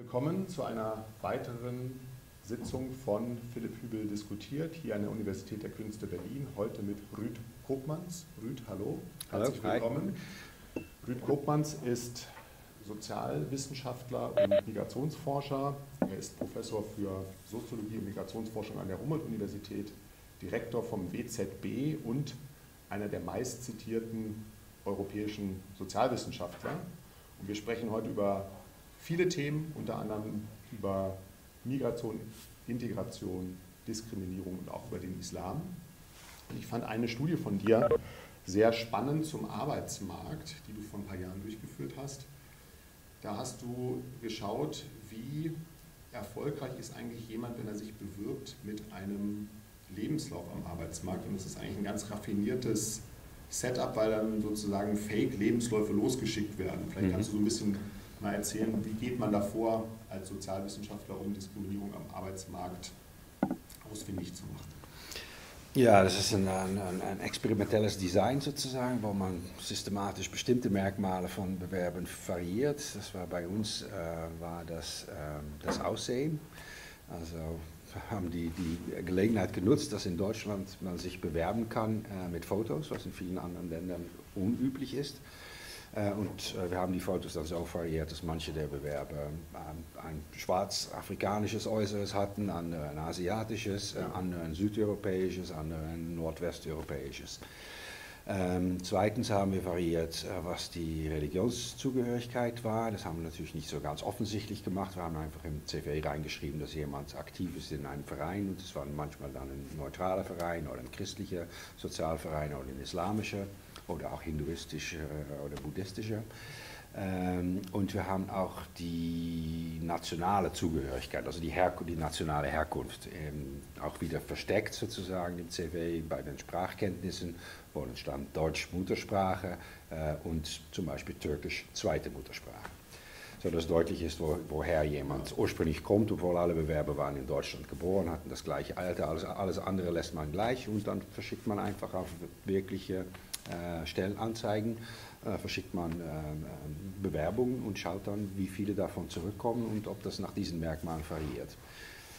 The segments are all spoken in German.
Willkommen zu einer weiteren Sitzung von Philipp Hübel diskutiert, hier an der Universität der Künste Berlin, heute mit Rüd Kopmanns. Rüd, hallo, herzlich hallo, willkommen. Hi. Rüd Kopmanns ist Sozialwissenschaftler und Migrationsforscher. Er ist Professor für Soziologie und Migrationsforschung an der Humboldt-Universität, Direktor vom WZB und einer der meistzitierten europäischen Sozialwissenschaftler. Und wir sprechen heute über viele Themen, unter anderem über Migration, Integration, Diskriminierung und auch über den Islam. Und ich fand eine Studie von dir sehr spannend zum Arbeitsmarkt, die du vor ein paar Jahren durchgeführt hast. Da hast du geschaut, wie erfolgreich ist eigentlich jemand, wenn er sich bewirbt mit einem Lebenslauf am Arbeitsmarkt. Und das ist eigentlich ein ganz raffiniertes Setup, weil dann sozusagen Fake-Lebensläufe losgeschickt werden. Vielleicht mhm. kannst du so ein bisschen mal erzählen, wie geht man davor als Sozialwissenschaftler, um Diskriminierung am Arbeitsmarkt ausfindig zu machen? Ja, das ist ein, ein, ein, experimentelles Design sozusagen, wo man systematisch bestimmte Merkmale von Bewerben variiert. Das war bei uns äh, war das, äh, das Aussehen. Also haben die, die Gelegenheit genutzt, dass in Deutschland man sich bewerben kann äh, mit Fotos, was in vielen anderen Ländern unüblich ist. Äh, und äh, wir haben die Fotos dann so variiert, dass manche der Bewerber ähm, ein schwarz-afrikanisches Äußeres hatten, andere ein asiatisches, äh, andere ein südeuropäisches, andere ein nordwesteuropäisches. Ähm, zweitens haben wir variiert, was die Religionszugehörigkeit war. Das haben wir natürlich nicht so ganz offensichtlich gemacht. Wir haben einfach im CV reingeschrieben, dass jemand aktiv ist in einem Verein. Und das war manchmal dann ein neutraler Verein oder ein christlicher Sozialverein oder ein islamischer oder auch hinduistische oder buddhistische. Ähm, und wir haben auch die nationale Zugehörigkeit, also die, Her die nationale Herkunft, ähm, auch wieder versteckt sozusagen im CV bei den Sprachkenntnissen, wo dann stand Deutsch Muttersprache äh, und zum Beispiel Türkisch zweite Muttersprache. Sodass deutlich ist, wo, woher jemand ursprünglich kommt, obwohl alle Bewerber waren in Deutschland geboren, hatten das gleiche Alter, alles, alles andere lässt man gleich und dann verschickt man einfach auf wirkliche äh, Stellenanzeigen, äh, verschickt man äh, Bewerbungen und schaut dann, wie viele davon zurückkommen und ob das nach diesen Merkmalen variiert.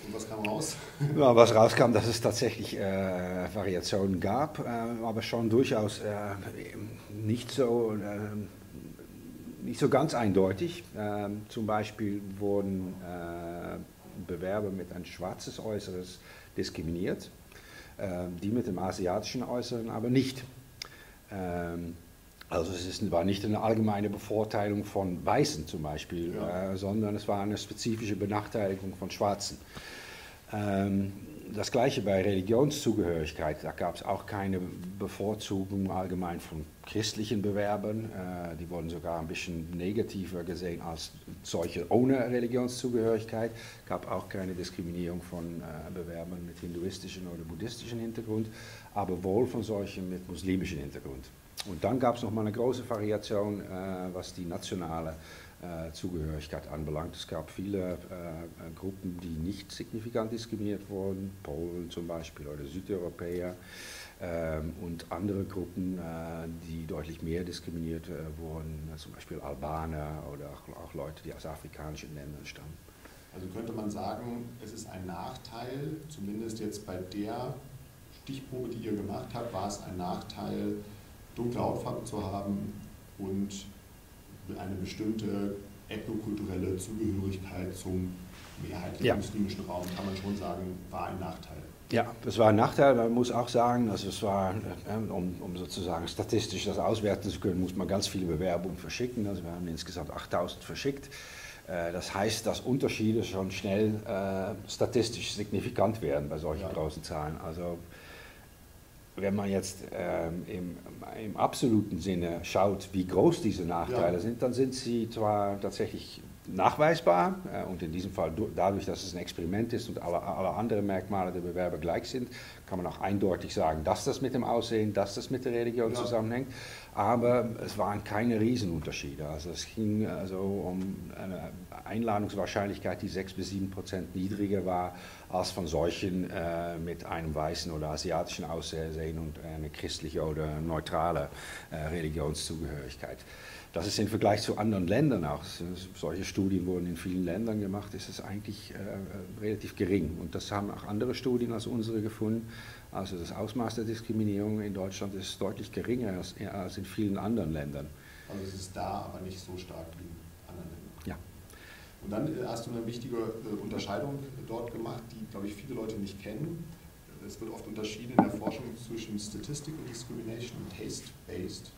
Und was kam raus? Ja, was rauskam, dass es tatsächlich äh, Variationen gab, äh, aber schon durchaus äh, nicht, so, nicht so ganz eindeutig. Ähm, zum Beispiel wurden Bewerber mit ein schwarzes Äußeres diskriminiert, die mit dem asiatischen Äußeren aber nicht. Ähm, also es ist, war nicht eine allgemeine Bevorteilung von Weißen zum Beispiel, ja. äh, sondern es war eine spezifische Benachteiligung von Schwarzen. Ähm, das gleiche bei Religionszugehörigkeit, da gab es auch keine Bevorzugung allgemein von christlichen Bewerbern, äh, die wurden sogar ein bisschen negativer gesehen als solche ohne Religionszugehörigkeit, Es gab auch keine Diskriminierung von äh, Bewerbern mit hinduistischen oder buddhistischen Hintergrund, aber wohl von solchen mit muslimischem Hintergrund. Und dann gab es noch mal eine große Variation, äh, was die nationale äh, Zugehörigkeit anbelangt. Es gab viele äh, Gruppen, die nicht signifikant diskriminiert wurden, Polen zum Beispiel oder Südeuropäer ähm, und andere Gruppen, äh, die deutlich mehr diskriminiert äh, wurden, zum Beispiel Albaner oder auch, auch Leute, die aus afrikanischen Ländern stammen. Also könnte man sagen, es ist ein Nachteil, zumindest jetzt bei der Stichprobe, die ihr gemacht habt, war es ein Nachteil, dunkle Hautfarbe zu haben und eine bestimmte ethnokulturelle Zugehörigkeit zum mehrheitlich ja. muslimischen Raum, kann man schon sagen, war ein Nachteil. Ja, das war ein Nachteil. Man muss auch sagen, also es war, äh, um, um, sozusagen statistisch das auswerten zu können, muss man ganz viele Bewerbungen verschicken. Also wir haben insgesamt 8000 verschickt. Äh, das heißt, dass Unterschiede schon schnell äh, statistisch signifikant werden bei solchen ja. großen Zahlen. Also wenn man jetzt ähm, im, im, absoluten Sinne schaut, wie groß diese Nachteile ja. sind, dann sind sie zwar tatsächlich nachweisbar äh, und in diesem Fall dadurch, dass es ein Experiment ist und alle, alle anderen Merkmale der Bewerber gleich sind, kann man auch eindeutig sagen, dass das mit dem Aussehen, dass das mit der Religion ja. zusammenhängt. Aber es waren keine Riesenunterschiede. Also es ging also um eine Einladungswahrscheinlichkeit, die 6 bis 7 Prozent niedriger war als von solchen äh, mit einem weißen oder asiatischen Aussehen und eine christliche oder neutrale äh, Religionszugehörigkeit. Das ist im Vergleich zu anderen Ländern auch, solche Studien wurden in vielen Ländern gemacht, ist es eigentlich äh, relativ gering. Und das haben auch andere Studien als unsere gefunden. Also das Ausmaß der Diskriminierung in Deutschland ist deutlich geringer als, als in vielen anderen Ländern. Also es ist da, aber nicht so stark wie in anderen Ländern. Ja. Und dann äh, hast du eine wichtige äh, Unterscheidung dort gemacht, die, glaube ich, viele Leute nicht kennen. Es wird oft unterschieden in der Forschung zwischen Statistical Discrimination und Taste-Based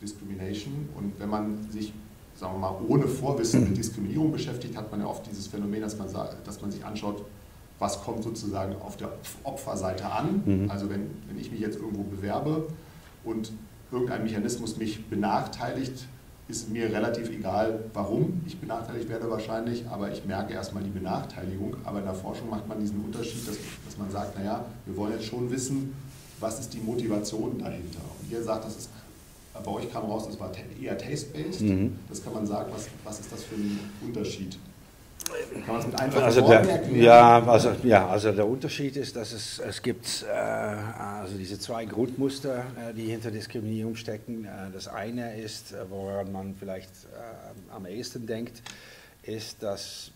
Discrimination. Und wenn man sich, sagen wir mal, ohne Vorwissen mit Diskriminierung beschäftigt, hat man ja oft dieses Phänomen, dass man, dass man sich anschaut, was kommt sozusagen auf der Opferseite an. Mhm. Also wenn, wenn ich mich jetzt irgendwo bewerbe und irgendein Mechanismus mich benachteiligt, ist mir relativ egal, warum ich benachteiligt werde wahrscheinlich, aber ich merke erstmal die Benachteiligung. Aber in der Forschung macht man diesen Unterschied, dass, dass man sagt, naja, wir wollen jetzt schon wissen, was ist die Motivation dahinter. Und ihr sagt, das ist bei euch kam raus, das war eher taste-based. Mhm. Das kann man sagen, was, was ist das für ein Unterschied? Also Worten erklären? Ja, also, ja, also der Unterschied ist, dass es, es gibt äh, also diese zwei Grundmuster, äh, die hinter Diskriminierung stecken. Äh, das eine ist, äh, woran man vielleicht äh, am ehesten denkt, ist, dass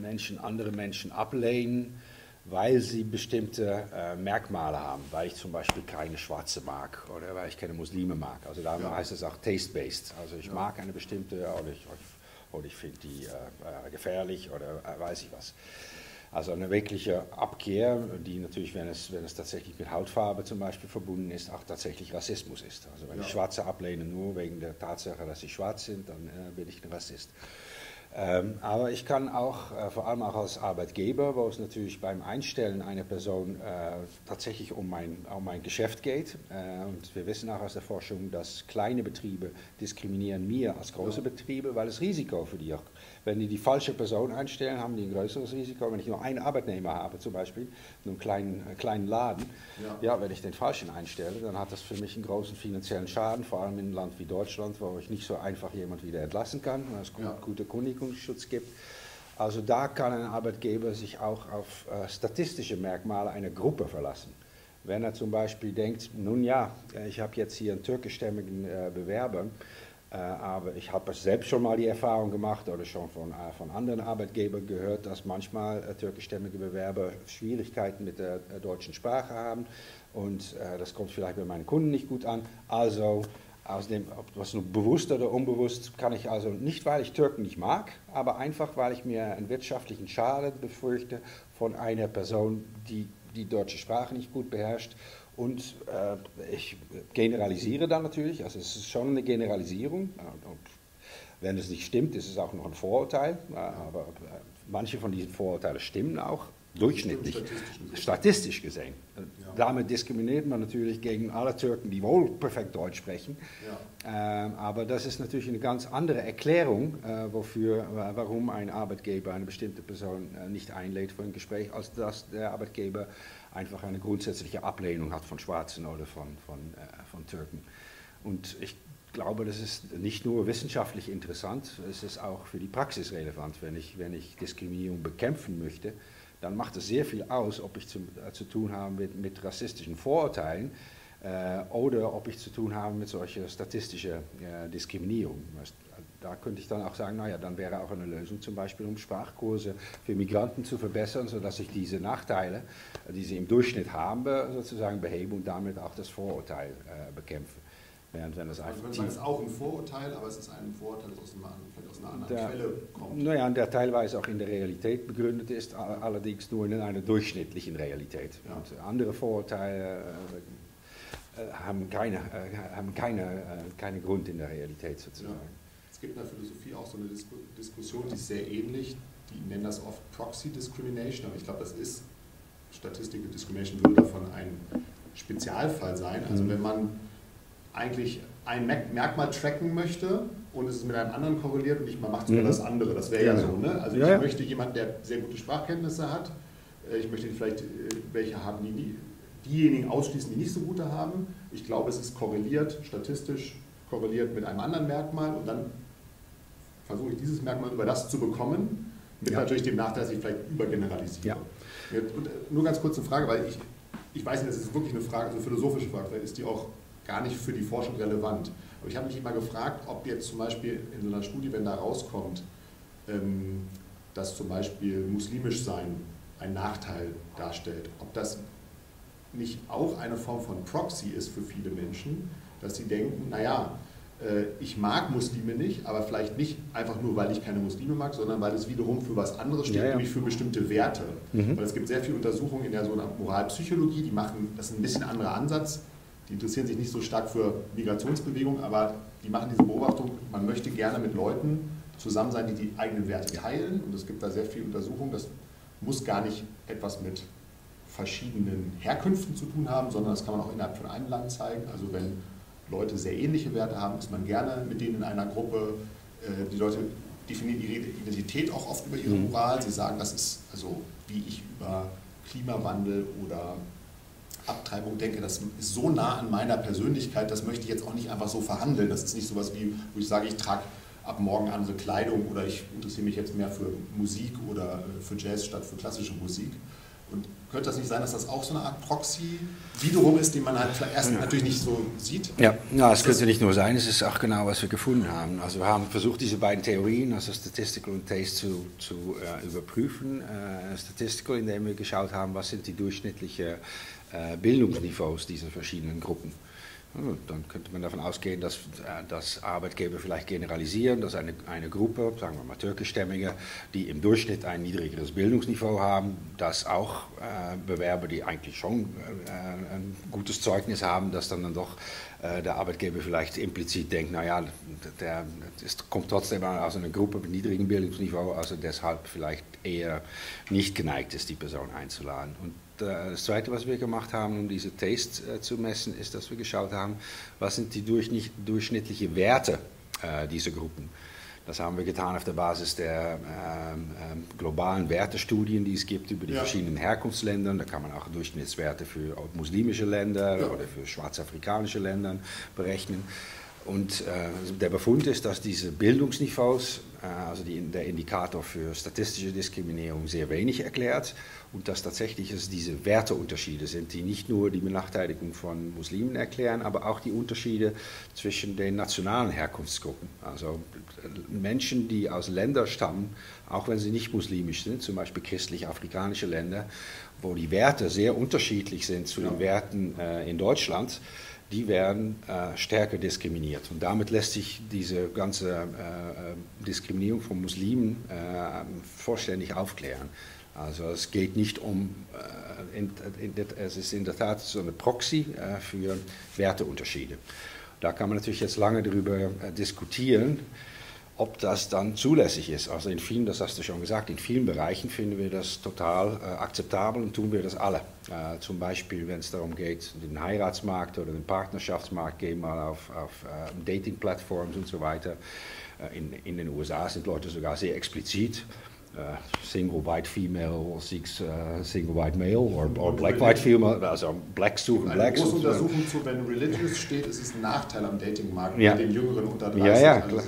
Menschen andere Menschen ablehnen, weil sie bestimmte äh, Merkmale haben, weil ich zum Beispiel keine Schwarze mag oder weil ich keine Muslime mag. Also da ja. heißt es auch taste-based. Also ich ja. mag eine bestimmte oder ich, oder ich finde die äh, äh, gefährlich oder äh, weiß ich was. Also eine wirkliche Abkehr, die natürlich, wenn es, wenn es tatsächlich mit Hautfarbe zum Beispiel verbunden ist, auch tatsächlich Rassismus ist. Also wenn ja. ich Schwarze ablehne nur wegen der Tatsache, dass sie schwarz sind, dann äh, bin ich ein Rassist. Ähm, aber ich kann auch, äh, vor allem auch als Arbeitgeber, wo es natürlich beim Einstellen einer Person äh, tatsächlich um mein, um mein Geschäft geht, äh, und wir wissen auch aus der Forschung, dass kleine Betriebe diskriminieren mehr als große Betriebe, weil das Risiko für die auch wenn die die falsche Person einstellen, haben die ein größeres Risiko. Wenn ich nur einen Arbeitnehmer habe, zum Beispiel, in einem kleinen, äh, kleinen Laden, ja. ja. wenn ich den falschen einstelle, dann hat das für mich einen großen finanziellen Schaden, vor allem in einem Land wie Deutschland, wo ich nicht so einfach jemand wieder entlassen kann, weil es ja. gute Kündigungsschutz gibt. Also da kann ein Arbeitgeber sich auch auf äh, statistische Merkmale einer Gruppe verlassen. Wenn er zum Beispiel denkt, nun ja, äh, ich habe jetzt hier einen türkischstämmigen äh, Bewerber, aber ich habe selbst schon mal die Erfahrung gemacht oder schon von, äh, von anderen Arbeitgebern gehört, dass manchmal äh, türkischstämmige Bewerber Schwierigkeiten mit der deutschen Sprache haben und das kommt vielleicht bei meinen Kunden nicht gut an. Also aus dem, ob was nur bewusst oder unbewusst, kann ich also nicht, weil ich Türken nicht mag, aber einfach, weil ich mir einen wirtschaftlichen Schaden befürchte von einer Person, die die deutsche Sprache nicht gut beherrscht und äh, ich generalisiere dann natürlich, also es ist schon eine Generalisierung. Und wenn es nicht stimmt, ist es auch noch ein Vorurteil. Aber äh, manche von diesen Vorurteilen stimmen auch durchschnittlich, statistisch, statistisch gesehen. Ja. Damit diskriminiert man natürlich gegen alle Türken, die wohl perfekt Deutsch sprechen. Ja. Ähm, aber das ist natürlich eine ganz andere Erklärung, äh, wofür, äh, warum ein Arbeitgeber eine bestimmte Person äh, nicht einlädt für ein Gespräch, als dass der Arbeitgeber einfach eine grundsätzliche Ablehnung hat von Schwarzen oder von, von, äh, von Türken. Und ich glaube, das ist nicht nur wissenschaftlich interessant, es ist auch für die Praxis relevant. Wenn ich, wenn ich Diskriminierung bekämpfen möchte, dann macht es sehr viel aus, ob ich zu, äh, zu tun habe mit, mit rassistischen Vorurteilen äh, oder ob ich zu tun habe mit solcher statistischer äh, Diskriminierung da könnte ich dann auch sagen, naja, dann wäre auch eine Lösung zum Beispiel, um Sprachkurse für Migranten zu verbessern, sodass ich diese Nachteile, die sie im Durchschnitt haben, sozusagen behebe und damit auch das Vorurteil äh, bekämpfe. Während wenn das einfach also ist auch ein Vorurteil, aber es ist ein Vorurteil, das aus einer anderen der, Quelle kommt. Naja, der teilweise auch in der Realität begründet ist, allerdings nur in einer durchschnittlichen Realität. Ja. Und andere Vorurteile äh, äh haben keine, äh, haben keine, äh, keine Grund in der Realität sozusagen. Ja gibt in der Philosophie auch so eine Disku Diskussion, die ist sehr ähnlich. Die nennen das oft Proxy Discrimination, aber ich glaube, das ist Statistical Discrimination würde davon ein Spezialfall sein. Also mhm. wenn man eigentlich ein Merkmal tracken möchte und es ist mit einem anderen korreliert und nicht mal macht sogar mhm. das andere. Das wäre ja, ja, so. Ne? Also ja, ich ja. möchte jemanden, der sehr gute Sprachkenntnisse hat. Äh, ich möchte vielleicht äh, welche haben, die diejenigen ausschließen, die nicht so gute haben. Ich glaube, es ist korreliert, statistisch korreliert mit einem anderen Merkmal und dann versuche ich dieses Merkmal über das zu bekommen, mit ja. natürlich dem Nachteil, dass ich vielleicht übergeneralisiere. Ja. Und äh, nur ganz kurz eine Frage, weil ich, ich weiß nicht, das ist wirklich eine Frage, also eine philosophische Frage, vielleicht ist die auch gar nicht für die Forschung relevant. Aber ich habe mich immer gefragt, ob jetzt zum Beispiel in so einer Studie, wenn da rauskommt, ähm, dass zum Beispiel muslimisch sein ein Nachteil darstellt, ob das nicht auch eine Form von Proxy ist für viele Menschen, dass sie denken, naja, ich mag Muslime nicht, aber vielleicht nicht einfach nur, weil ich keine Muslime mag, sondern weil es wiederum für was anderes steht, ja, ja. nämlich für bestimmte Werte. Mhm. Weil es gibt sehr viele Untersuchungen in der sogenannten Moralpsychologie, die machen, das ist ein bisschen anderer Ansatz, die interessieren sich nicht so stark für Migrationsbewegungen, aber die machen diese Beobachtung, man möchte gerne mit Leuten zusammen sein, die die eigenen Werte teilen und es gibt da sehr viele Untersuchungen, das muss gar nicht etwas mit verschiedenen Herkünften zu tun haben, sondern das kann man auch innerhalb von einem Land zeigen. Also wenn Leute sehr ähnliche Werte haben, ist man gerne mit denen in einer Gruppe. Äh, die Leute definieren ihre Identität auch oft über ihre mhm. Moral. Sie sagen, das ist also, wie ich über Klimawandel oder Abtreibung denke, das ist so nah an meiner Persönlichkeit, das möchte ich jetzt auch nicht einfach so verhandeln. Das ist nicht so etwas wie, wo ich sage, ich trage ab morgen andere Kleidung oder ich interessiere mich jetzt mehr für Musik oder äh, für Jazz statt für klassische Musik. Und könnte das nicht sein, dass das auch so eine Art Proxy wiederum ist, den man halt erst ja. natürlich nicht so sieht? Ja, ja es könnte nicht nur sein, es ist auch genau, was wir gefunden haben. Also wir haben versucht, diese beiden Theorien, also Statistical und Taste, zu, zu äh, überprüfen. Äh, Statistical, indem wir geschaut haben, was sind die durchschnittlichen äh, Bildungsniveaus dieser verschiedenen Gruppen. Dann könnte man davon ausgehen, dass, äh, dass Arbeitgeber vielleicht generalisieren, dass eine, eine Gruppe, sagen wir mal türkischstämmige, die im Durchschnitt ein niedrigeres Bildungsniveau haben, dass auch äh, Bewerber, die eigentlich schon äh, ein gutes Zeugnis haben, dass dann, dann doch äh, der Arbeitgeber vielleicht implizit denkt, naja, der ist, kommt trotzdem aus einer Gruppe mit niedrigem Bildungsniveau, also deshalb vielleicht eher nicht geneigt ist, die Person einzuladen. Und das Zweite, was wir gemacht haben, um diese Taste äh, zu messen, ist, dass wir geschaut haben, was sind die durchschnittlichen Werte äh, dieser Gruppen. Das haben wir getan auf der Basis der ähm, ähm, globalen Wertestudien, die es gibt über die ja. verschiedenen Herkunftsländer. Da kann man auch Durchschnittswerte für muslimische Länder ja. oder für schwarzafrikanische Länder berechnen. Und äh, der Befund ist, dass diese Bildungsniveaus, äh, also die, der Indikator für statistische Diskriminierung, sehr wenig erklärt und dass tatsächlich es diese Werteunterschiede sind, die nicht nur die Benachteiligung von Muslimen erklären, aber auch die Unterschiede zwischen den nationalen Herkunftsgruppen. Also Menschen, die aus Ländern stammen, auch wenn sie nicht muslimisch sind, zum Beispiel christlich-afrikanische Länder, wo die Werte sehr unterschiedlich sind zu den Werten äh, in Deutschland die werden äh, stärker diskriminiert. Und damit lässt sich diese ganze äh, äh Diskriminierung von Muslimen äh, vollständig aufklären. Also es geht nicht um, äh, in, in, es ist in der Tat so eine Proxy für Werteunterschiede. Da kann man natürlich jetzt lange darüber diskutieren ob das dann zulässig ist. Also in vielen, das hast du schon gesagt, in vielen Bereichen finden wir das total äh, akzeptabel und tun wir das alle. Äh, zum Beispiel, wenn es darum geht, den Heiratsmarkt oder den Partnerschaftsmarkt, gehen mal auf, auf äh, Dating-Plattformen und so weiter. Äh, in, in den USA sind Leute sogar sehr explizit. Uh, single white female seeks uh, single white male or, or black white female, also blacks suchen Eine blacks. Eine große Untersuchung zu, wenn religious steht, ist es ein Nachteil am Datingmarkt ja. den Jüngeren unter 30. Ja, ja, also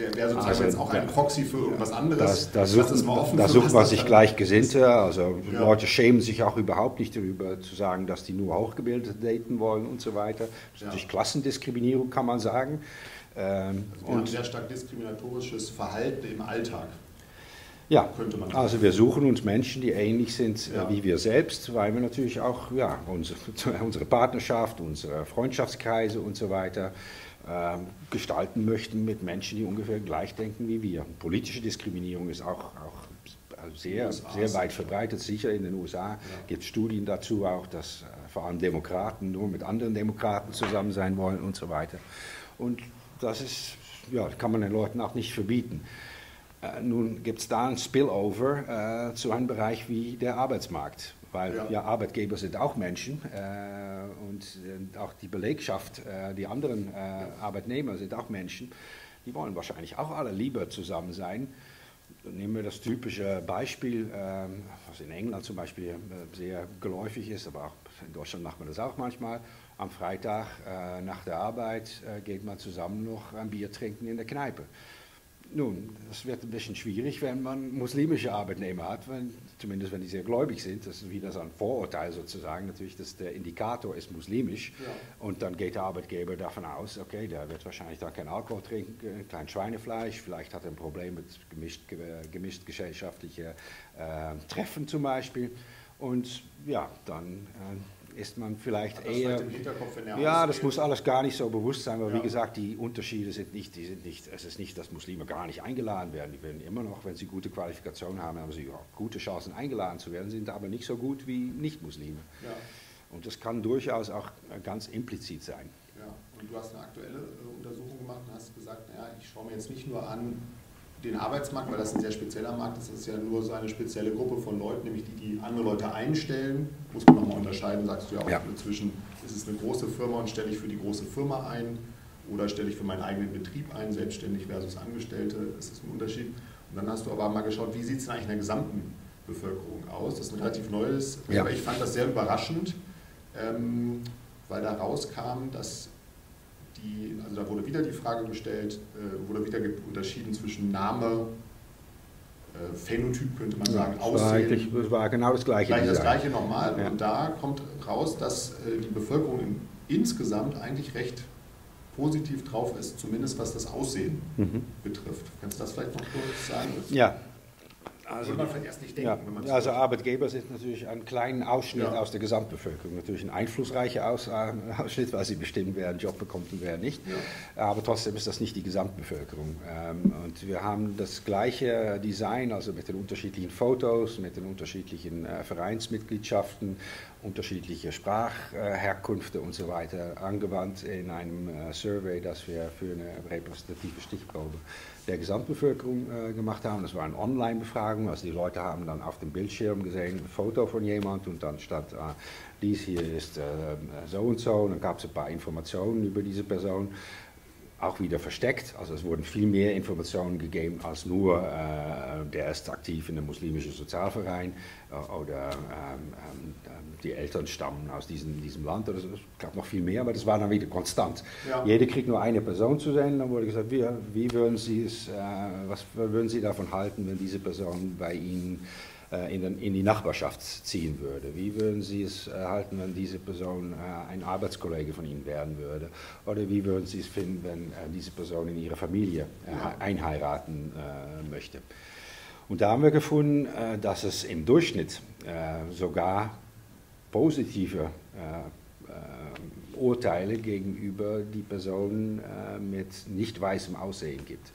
ist, Wäre wär sozusagen also, jetzt auch ein Proxy für irgendwas anderes. Da, da sucht, da sucht man sich Gleichgesinnte. Also ja. Leute schämen sich auch überhaupt nicht darüber zu sagen, dass die nur Hochgebildete daten wollen und so weiter. Das ist natürlich Klassendiskriminierung, kann man sagen. Ähm, also und sehr stark diskriminatorisches Verhalten im Alltag. Ja, also wir suchen uns Menschen, die ähnlich sind äh, ja. wie wir selbst, weil wir natürlich auch ja, unsere, unsere Partnerschaft, unsere Freundschaftskreise und so weiter gestalten möchten mit Menschen, die ungefähr gleich denken wie wir. Politische Diskriminierung ist auch, auch sehr, sehr weit verbreitet. Sicher in den USA ja. gibt es Studien dazu auch, dass äh, vor allem Demokraten nur mit anderen Demokraten zusammen sein wollen und so weiter. Und das ist, ja, kann man den Leuten auch nicht verbieten. Äh, nun gibt es da ein Spillover äh, zu einem Bereich wie der Arbeitsmarkt weil ja. ja. Arbeitgeber sind auch Menschen äh, und auch die Belegschaft, äh, die anderen äh, Arbeitnehmer sind auch Menschen. Die wollen wahrscheinlich auch alle lieber zusammen sein. nehmen wir das typische Beispiel, ähm, was in England zum Beispiel äh, sehr geläufig ist, aber auch in Deutschland macht man das auch manchmal. Am Freitag äh, nach der Arbeit äh, geht man zusammen noch ein Bier trinken in der Kneipe. Nun, das wird ein bisschen schwierig, wenn man muslimische Arbeitnehmer hat, wenn, zumindest wenn die sehr gläubig sind. Das ist wieder so ein Vorurteil sozusagen, natürlich, dass der Indikator ist muslimisch. Ja. Und dann geht der Arbeitgeber davon aus, okay, der wird wahrscheinlich dann kein Alkohol trinken, kein Schweinefleisch, vielleicht hat er ein Problem mit gemischt, gemischt gesellschaftlichen äh, Treffen zum Beispiel. Und ja, dann... Äh, ist man vielleicht eher. ja, das muss alles gar nicht so bewusst sein, weil ja. wie gesagt, die Unterschiede sind nicht, die sind nicht, es ist nicht, dass Muslime gar nicht eingeladen werden. Die werden immer noch, wenn sie gute Qualifikationen haben, haben sie auch gute Chancen eingeladen zu werden, sind aber nicht so gut wie Nicht-Muslime. Ja. Und das kann durchaus auch ganz implizit sein. Ja, und du hast eine aktuelle äh, Untersuchung gemacht und hast gesagt, naja, ich schaue mir jetzt nicht nur an, den Arbeitsmarkt, weil das ein sehr spezieller Markt ist. Das ist ja nur so eine spezielle Gruppe von Leuten, nämlich die, die andere Leute einstellen. Muss man nochmal unterscheiden, sagst du ja auch ja. inzwischen, ist es eine große Firma und stelle ich für die große Firma ein oder stelle ich für meinen eigenen Betrieb ein, selbstständig versus Angestellte, das ist ein Unterschied. Und dann hast du aber mal geschaut, wie sieht es denn eigentlich in der gesamten Bevölkerung aus? Das ist ein relativ neues, ja. aber ich fand das sehr überraschend, ähm, weil da rauskam, dass die, also da wurde wieder die Frage gestellt, äh, wurde wieder unterschieden zwischen Name, äh, Phänotyp könnte man sagen, ja, das Aussehen. War das war genau das Gleiche. Gleich das Gleiche nochmal. Ja. Und da kommt raus, dass äh, die Bevölkerung in, insgesamt eigentlich recht positiv drauf ist, zumindest was das Aussehen mhm. betrifft. Kannst du das vielleicht noch kurz sagen? Ja, also, man erst nicht denken. Ja, also Arbeitgeber sind natürlich ein kleiner Ausschnitt ja. aus der Gesamtbevölkerung. Natürlich ein einflussreicher Aus, äh, Ausschnitt, weil sie bestimmen, wer einen Job bekommt und wer nicht. Ja. Aber trotzdem ist das nicht die Gesamtbevölkerung. Ähm, und wir haben das gleiche Design, also mit den unterschiedlichen Fotos, mit den unterschiedlichen äh, Vereinsmitgliedschaften, unterschiedliche Sprachherkünfte und so weiter angewandt in einem äh, Survey, das wir für eine repräsentative Stichprobe der Gesamtbevölkerung äh, gemacht haben. Das war eine Online-Befragung, also die Leute haben dann auf dem Bildschirm gesehen, ein Foto von jemand und dann stand, äh, dies hier ist äh, so und so. Und dann gab es ein paar Informationen über diese Person auch wieder versteckt. Also es wurden viel mehr Informationen gegeben als nur, äh, der ist aktiv in einem muslimischen Sozialverein äh, oder ähm, ähm, die Eltern stammen aus diesem, diesem Land. Oder so. Es gab noch viel mehr, aber das war dann wieder konstant. Ja. Jeder kriegt nur eine Person zu sehen. Dann wurde gesagt, wie, wie würden Sie es, äh, was würden Sie davon halten, wenn diese Person bei Ihnen in, den, in, die Nachbarschaft ziehen würde? Wie würden Sie es erhalten, wenn diese Person äh, ein Arbeitskollege von Ihnen werden würde? Oder wie würden Sie es finden, wenn äh, diese Person in Ihre Familie einheiraten möchte? Und da haben wir gefunden, dass es im Durchschnitt sogar positive Urteile gegenüber die Personen mit nicht weißem Aussehen gibt.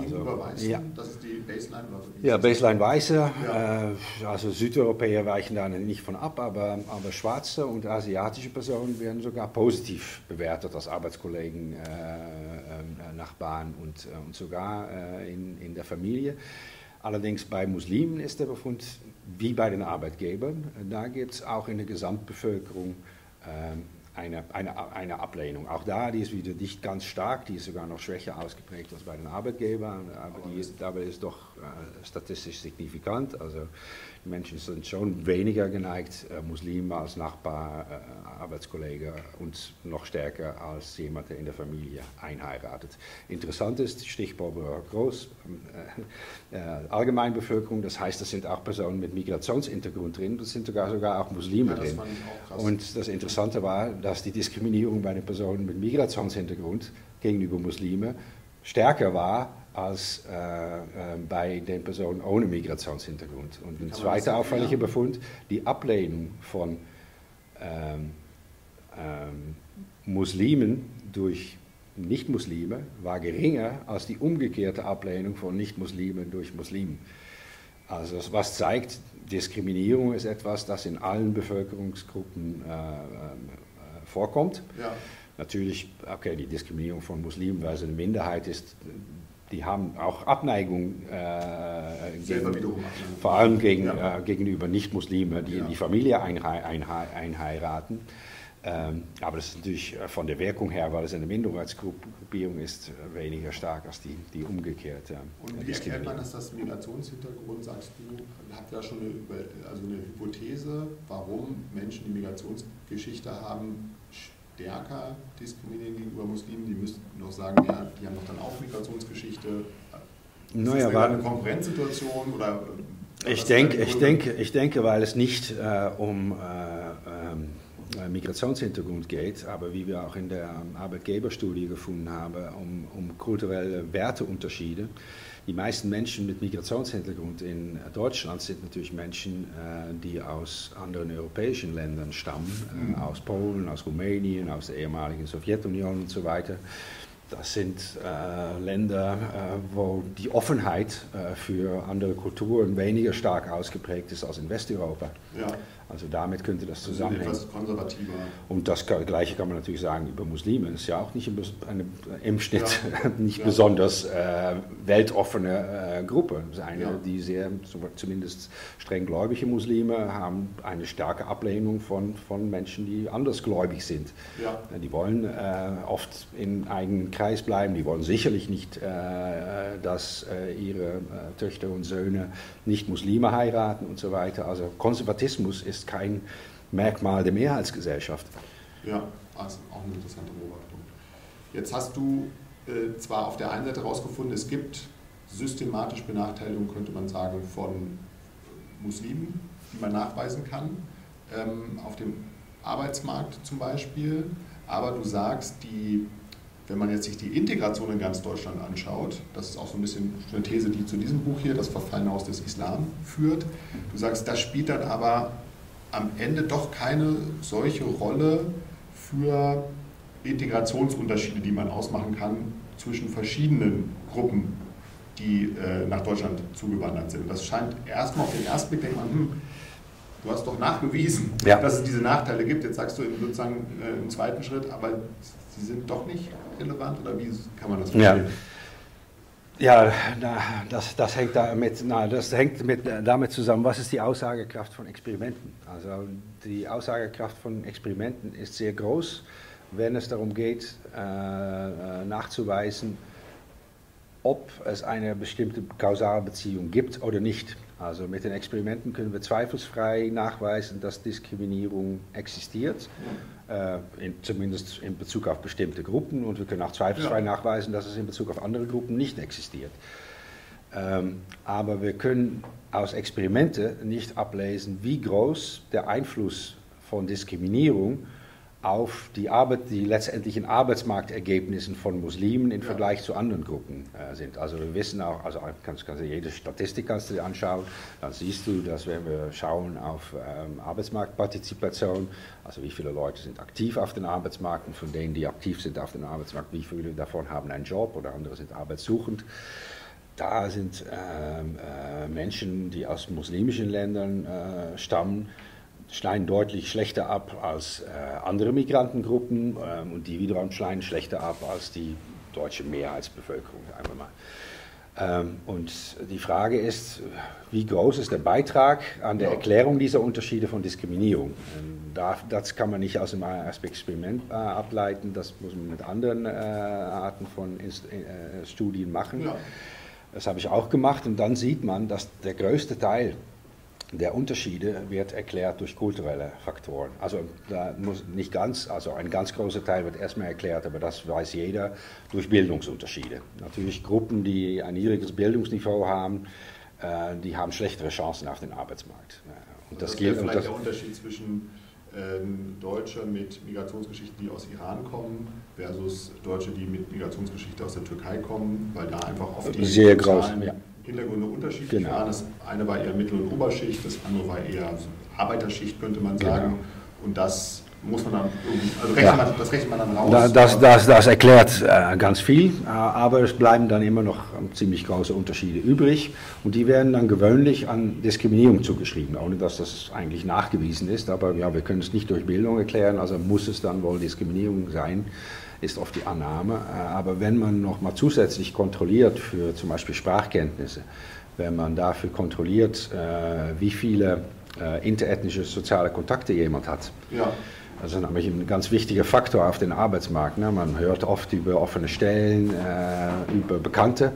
Also, Weißen, ja. das ist die Baseline? Ja, Baseline Weiße. Ja. Äh, also Südeuropäer weichen da nicht von ab, aber, aber schwarze und asiatische Personen werden sogar positiv bewertet als Arbeitskollegen, äh, äh, Nachbarn und, äh, und sogar äh, in, in der Familie. Allerdings bei Muslimen ist der Befund wie bei den Arbeitgebern. Da gibt es auch in der Gesamtbevölkerung ähm, eine, eine, eine Ablehnung. Auch da, die ist wieder nicht ganz stark, die ist sogar noch schwächer ausgeprägt als bei den Arbeitgebern, aber die ist, dabei ist doch statistisch signifikant. Also die Menschen sind schon weniger geneigt, äh, Muslime als Nachbar, äh, Arbeitskollege und noch stärker als jemand, der in der Familie einheiratet. Interessant ist, Stichprobe groß, äh, äh, Allgemeinbevölkerung, das heißt, das sind auch Personen mit Migrationshintergrund drin, das sind sogar, sogar auch Muslime ja, drin. Und das Interessante war, dass die Diskriminierung bei den Personen mit Migrationshintergrund gegenüber Muslime stärker war als äh, äh, bei den Personen ohne Migrationshintergrund. Und ein zweiter auffälliger ja. Befund, die Ablehnung von ähm, ähm, Muslimen durch Nicht-Muslime war geringer als die umgekehrte Ablehnung von Nicht-Muslimen durch Muslimen. Also was zeigt, Diskriminierung ist etwas, das in allen Bevölkerungsgruppen äh, äh, vorkommt. Ja. Natürlich, okay, die Diskriminierung von Muslimen, weil sie eine Minderheit ist, die haben auch Abneigung, äh, gegen, vor allem gegen, ja. äh, gegenüber Nicht-Muslime, die ja. in die Familie einheiraten. Ähm, aber das ist natürlich äh, von der Wirkung her, weil es eine Minderheitsgruppierung ist, äh, weniger stark als die, die umgekehrte. Und wie erklärt man, dass das Migrationshintergrund, sagst du, hat ja schon eine, also eine Hypothese, warum Menschen, die Migrationsgeschichte haben, stärker diskriminieren gegenüber Muslimen? Die müssten noch sagen, ja, die haben doch dann auch Migrationsgeschichte. Ist naja, das eine Konkurrenzsituation oder ich denke, ich, denke, ich denke, weil es nicht äh, um äh, äh, Migrationshintergrund geht, aber wie wir auch in der Arbeitgeberstudie gefunden haben, um, um kulturelle Werteunterschiede. Die meisten Menschen mit Migrationshintergrund in Deutschland sind natürlich Menschen, äh, die aus anderen europäischen Ländern stammen, äh, mhm. aus Polen, aus Rumänien, aus der ehemaligen Sowjetunion und so weiter. Das sind äh, Länder, äh, wo die Offenheit äh, für andere Kulturen weniger stark ausgeprägt ist als in Westeuropa. Ja. Also damit könnte das zusammenhängen. Also etwas konservativer. Und das Gleiche kann man natürlich sagen über Muslime. Das ist ja auch nicht eine, im Schnitt ja. nicht ja. besonders äh, weltoffene äh, Gruppe. Das eine, ja. die sehr, zumindest streng gläubige Muslime haben eine starke Ablehnung von, von Menschen, die andersgläubig sind. Ja. Die wollen äh, oft im eigenen Kreis bleiben. Die wollen sicherlich nicht, äh, dass äh, ihre äh, Töchter und Söhne nicht Muslime heiraten und so weiter. Also Konservatismus ist ist kein Merkmal der Mehrheitsgesellschaft. Ja, also auch eine interessante Beobachtung. Jetzt hast du äh, zwar auf der einen Seite herausgefunden, es gibt systematisch Benachteiligung, könnte man sagen, von Muslimen, die man nachweisen kann, ähm, auf dem Arbeitsmarkt zum Beispiel. Aber du sagst, die, wenn man jetzt sich die Integration in ganz Deutschland anschaut, das ist auch so ein bisschen eine These, die zu diesem Buch hier, das Verfallen aus des Islam, führt. Du sagst, das spielt dann aber am Ende doch keine solche Rolle für Integrationsunterschiede, die man ausmachen kann zwischen verschiedenen Gruppen, die äh, nach Deutschland zugewandert sind. Das scheint erstmal auf den ersten Blick, denkt man, hm, du hast doch nachgewiesen, ja. dass es diese Nachteile gibt. Jetzt sagst du sozusagen äh, im zweiten Schritt, aber sie sind doch nicht relevant oder wie kann man das verstehen? Ja. Ja, das, das, hängt damit, das hängt mit, damit zusammen, was ist die Aussagekraft von Experimenten. Also die Aussagekraft von Experimenten ist sehr groß, wenn es darum geht, äh, äh nachzuweisen, ob es eine bestimmte Kausalbeziehung gibt oder nicht. Also mit den Experimenten können wir zweifelsfrei nachweisen, dass Diskriminierung existiert äh, in, zumindest in Bezug auf bestimmte Gruppen. Und wir können auch zweifelsfrei ja. nachweisen, dass es in Bezug auf andere Gruppen nicht existiert. Ähm, aber wir können aus Experimente nicht ablesen, wie groß der Einfluss von Diskriminierung auf die Arbeit, die letztendlichen Arbeitsmarktergebnissen von Muslimen im Vergleich zu anderen Gruppen äh, sind. Also wir wissen auch, also kannst, kannst jede Statistik kannst du dir anschauen, dann siehst du, dass wenn wir schauen auf ähm, Arbeitsmarktpartizipation, also wie viele Leute sind aktiv auf den Arbeitsmarkt und von denen, die aktiv sind auf dem Arbeitsmarkt, wie viele davon haben einen Job oder andere sind arbeitssuchend. Da sind ähm, äh, Menschen, die aus muslimischen Ländern äh, stammen, schneiden deutlich schlechter ab als äh, andere Migrantengruppen ähm, und die wiederum schneiden schlechter ab als die deutsche Mehrheitsbevölkerung, sagen wir mal. Ähm, und die Frage ist, wie groß ist der Beitrag an der Erklärung dieser Unterschiede von Diskriminierung? Ähm, da, das kann man nicht aus dem Experiment äh, ableiten, das muss man mit anderen äh, Arten von Inst äh, Studien machen. Ja. Das habe ich auch gemacht und dann sieht man, dass der größte Teil der Unterschiede wird erklärt durch kulturelle Faktoren. Also da muss nicht ganz, also ein ganz großer Teil wird erstmal erklärt, aber das weiß jeder durch Bildungsunterschiede. Natürlich Gruppen, die ein niedriges Bildungsniveau haben, äh, die haben schlechtere Chancen auf den Arbeitsmarkt. Und das, das gilt vielleicht das, der Unterschied zwischen ähm, Deutsche mit Migrationsgeschichten, die aus Iran kommen, versus Deutsche, die mit Migrationsgeschichte aus der Türkei kommen, weil da einfach oft die sehr groß, ja. Hintergründe unterschiedlich genau. waren. Das eine war eher Mittel- und Oberschicht, das andere war eher Arbeiterschicht, könnte man genau. sagen. Genau. Und das muss man dann also rechnet ja. man, das rechnet man dann raus. Da, das, das, das, erklärt äh, ganz viel, äh, aber es bleiben dann immer noch äh, ziemlich große Unterschiede übrig und die werden dann gewöhnlich an Diskriminierung zugeschrieben, ohne dass das eigentlich nachgewiesen ist. Aber ja, wir können es nicht durch Bildung erklären, also muss es dann wohl Diskriminierung sein ist oft die Annahme. Äh, aber wenn man noch mal zusätzlich kontrolliert für zum Beispiel Sprachkenntnisse, wenn man dafür kontrolliert, äh, wie viele äh, interethnische soziale Kontakte jemand hat, ja. Das ist nämlich ein ganz wichtiger Faktor auf den Arbeitsmarkt. Ne? Man hört oft über offene Stellen, äh, über Bekannte.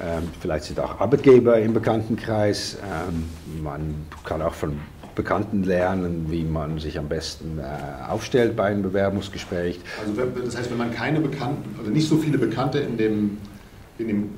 Ähm, vielleicht sind auch Arbeitgeber im Bekanntenkreis. Ähm, man kann auch von Bekannten lernen, wie man sich am besten äh, aufstellt bei einem Bewerbungsgespräch. Also das heißt, wenn man keine Bekannten, also nicht so viele Bekannte in dem, in dem äh,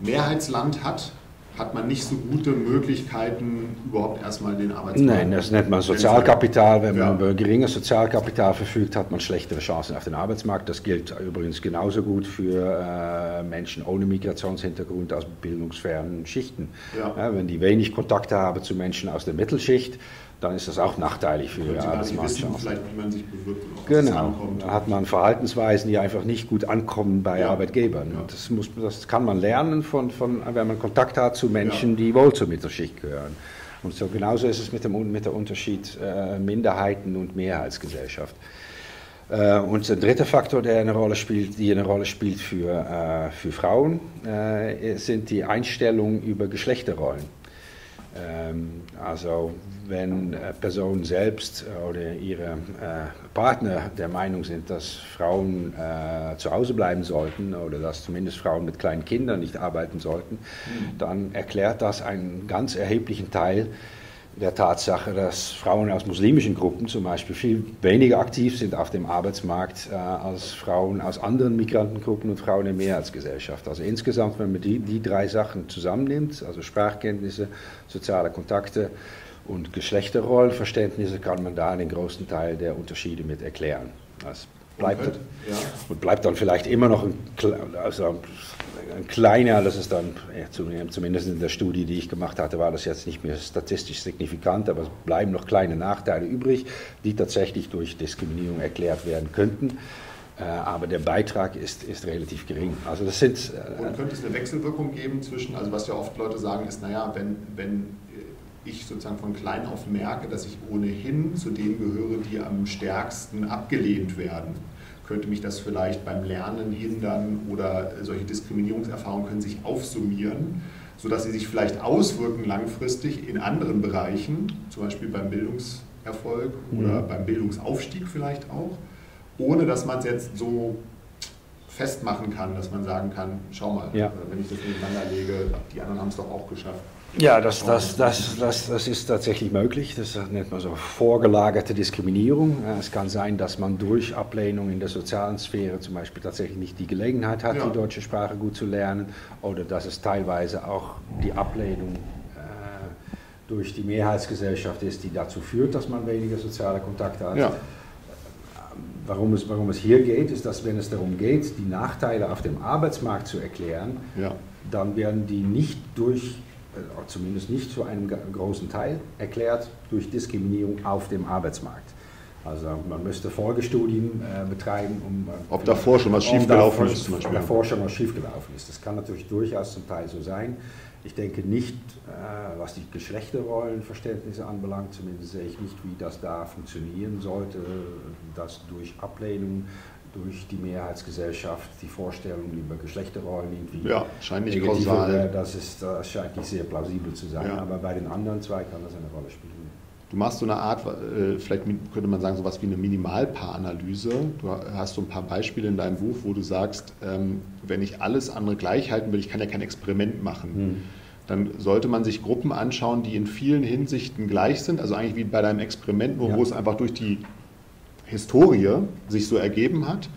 Mehrheitsland hat, hat man nicht so gute Möglichkeiten, überhaupt erstmal den Arbeitsmarkt Nein, das nennt man Sozialkapital. Wenn man über geringes Sozialkapital verfügt, hat man schlechtere Chancen auf den Arbeitsmarkt. Das gilt übrigens genauso gut für äh, Menschen ohne Migrationshintergrund aus bildungsfernen Schichten. Ja. Ja, wenn die wenig Kontakte haben zu Menschen aus der Mittelschicht, dann ist das auch nachteilig für die Arbeitsmarktchancen. Vielleicht, wie man sich bewirbt und genau. Da hat man Verhaltensweisen, die einfach nicht gut ankommen bei ja. Arbeitgebern. Ja. Das, muss, das kann man lernen, von, von, wenn man Kontakt hat zu Menschen, ja. die wohl zur Mittelschicht gehören. Und so genauso ist es mit dem, mit dem Unterschied äh, Minderheiten und Mehrheitsgesellschaft. Äh, und der dritte Faktor, der eine Rolle spielt, die eine Rolle spielt für, äh, für Frauen, äh, sind die Einstellungen über Geschlechterrollen. Ähm, also wenn äh, Personen selbst oder ihre äh, Partner der Meinung sind, dass Frauen äh, zu Hause bleiben sollten oder dass zumindest Frauen mit kleinen Kindern nicht arbeiten sollten, mhm. dann erklärt das einen ganz erheblichen Teil der Tatsache, dass Frauen aus muslimischen Gruppen zum Beispiel viel weniger aktiv sind auf dem Arbeitsmarkt äh, als Frauen aus anderen Migrantengruppen und Frauen in Mehrheitsgesellschaft. Also insgesamt, wenn man die, die drei Sachen zusammennimmt, also Sprachkenntnisse, soziale Kontakte und Geschlechterrollenverständnisse, kann man da den großen Teil der Unterschiede mit erklären. Das bleibt, okay. ja. und bleibt dann vielleicht immer noch ein, also ein kleiner, das ist dann, zumindest in der Studie, die ich gemacht hatte, war das jetzt nicht mehr statistisch signifikant, aber es bleiben noch kleine Nachteile übrig, die tatsächlich durch Diskriminierung erklärt werden könnten. Äh, aber der Beitrag ist, ist relativ gering. Also das sind, äh, Und könnte es eine Wechselwirkung geben zwischen, also was ja oft Leute sagen, ist, naja, wenn, wenn ich sozusagen von klein auf merke, dass ich ohnehin zu denen gehöre, die am stärksten abgelehnt werden, könnte mich das vielleicht beim Lernen hindern oder solche Diskriminierungserfahrungen können sich aufsummieren, sodass sie sich vielleicht auswirken langfristig in anderen Bereichen, zum Beispiel beim Bildungserfolg oder mhm. beim Bildungsaufstieg vielleicht auch, ohne dass man es jetzt so festmachen kann, dass man sagen kann, schau mal, ja. wenn ich das nebeneinander lege, die anderen haben es doch auch geschafft. Ja, das, das, das, das, das ist tatsächlich möglich. Das nennt man so vorgelagerte Diskriminierung. Es kann sein, dass man durch Ablehnung in der sozialen Sphäre zum Beispiel tatsächlich nicht die Gelegenheit hat, ja. die deutsche Sprache gut zu lernen. Oder dass es teilweise auch die Ablehnung äh, durch die Mehrheitsgesellschaft ist, die dazu führt, dass man weniger soziale Kontakte hat. Ja. Warum es, warum es hier geht, ist, dass wenn es darum geht, die Nachteile auf dem Arbeitsmarkt zu erklären, ja. dann werden die nicht durch zumindest nicht zu einem großen Teil erklärt durch Diskriminierung auf dem Arbeitsmarkt. Also man müsste Folgestudien äh, betreiben, um äh, ob davor schon was schiefgelaufen ist. Zum Beispiel. Ob davor schon was schiefgelaufen ist. Das kann natürlich durchaus zum Teil so sein. Ich denke nicht, äh, was die Geschlechterrollenverständnisse anbelangt, zumindest sehe ich nicht, wie das da funktionieren sollte, dass durch Ablehnung durch die Mehrheitsgesellschaft die Vorstellung über Geschlechterrollen irgendwie ja, scheint nicht kausal. Das, ist, das scheint nicht sehr plausibel zu sein, ja. aber bei den anderen zwei kann das eine Rolle spielen. Du machst so eine Art, äh, vielleicht könnte man sagen, so etwas wie eine Minimalpaaranalyse. Du hast so ein paar Beispiele in deinem Buch, wo du sagst, ähm, wenn ich alles andere gleich halten will, ich kann ja kein Experiment machen. Hm dann sollte man sich Gruppen anschauen, die in vielen Hinsichten gleich sind. Also eigentlich wie bei deinem Experiment, wo, ja. wo es einfach durch die Historie sich so ergeben hat.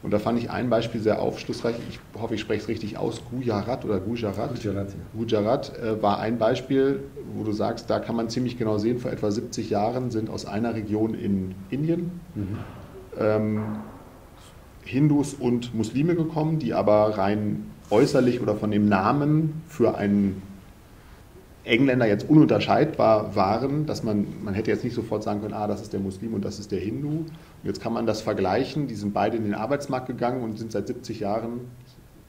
Und da fand ich ein Beispiel sehr aufschlussreich. Ich hoffe, ich spreche es richtig aus. Gujarat oder Gujarat. Gujarat, ja. Gujarat äh, war ein Beispiel, wo du sagst, da kann man ziemlich genau sehen, vor etwa 70 Jahren sind aus einer Region in Indien mhm. ähm, Hindus und Muslime gekommen, die aber rein äußerlich oder von dem Namen für einen Engländer jetzt ununterscheidbar waren, dass man, man hätte jetzt nicht sofort sagen können, ah, das ist der Muslim und das ist der Hindu. Und jetzt kann man das vergleichen, die sind beide in den Arbeitsmarkt gegangen und sind seit 70 Jahren,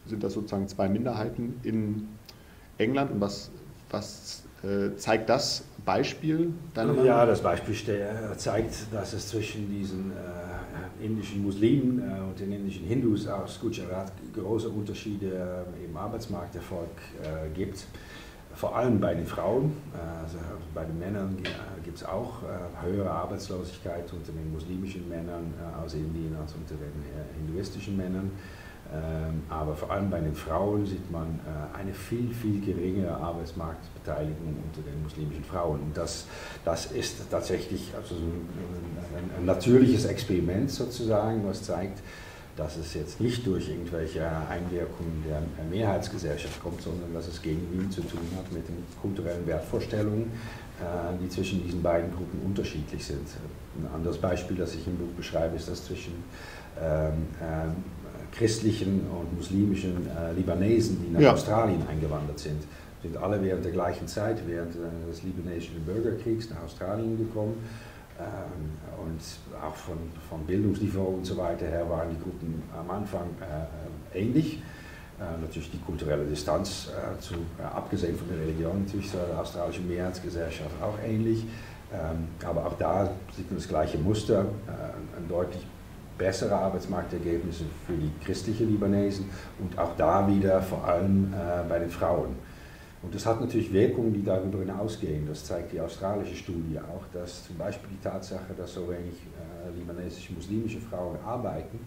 sind das sozusagen zwei Minderheiten in England. Und was, was äh, zeigt das Beispiel? Ja, das Beispiel zeigt, dass es zwischen diesen äh, indischen Muslimen äh, und den indischen Hindus aus Gujarat große Unterschiede im Arbeitsmarkterfolg äh, gibt vor allem bei den Frauen. Also bei den Männern gibt es auch höhere Arbeitslosigkeit unter den muslimischen Männern aus Indien als unter den hinduistischen Männern. Ähm, aber vor allem bei den Frauen sieht man äh, eine viel, viel geringere Arbeitsmarktbeteiligung unter den muslimischen Frauen. Und das, das ist tatsächlich also ein, ein, natürliches Experiment sozusagen, was zeigt, dass es jetzt nicht durch irgendwelche Einwirkungen der Mehrheitsgesellschaft kommt, sondern dass es gegenüber zu tun hat mit den kulturellen Wertvorstellungen, äh, die zwischen diesen beiden Gruppen unterschiedlich sind. Ein anderes Beispiel, das ich im Buch beschreibe, ist das zwischen ähm, ähm, christlichen und muslimischen äh, Libanesen, die nach ja. Australien eingewandert sind. Sind alle während der gleichen Zeit, während äh, des libanesischen Bürgerkriegs nach Australien gekommen. Ähm, und auch von, von Bildungsniveau und so weiter her waren die Gruppen am Anfang äh, äh ähnlich. Äh, natürlich die kulturelle Distanz, zu, abgesehen von der Religion, natürlich zur australischen Mehrheitsgesellschaft auch ähnlich. Ähm, aber auch da sieht man das gleiche Muster, ein deutlich bessere Arbeitsmarktergebnisse für die christlichen Libanesen und auch da wieder vor allem äh, bei den Frauen. Und das hat natürlich Wirkungen, die darüber hinausgehen. Das zeigt die australische Studie auch, dass zum Beispiel die Tatsache, dass so wenig äh, libanesische muslimische Frauen arbeiten,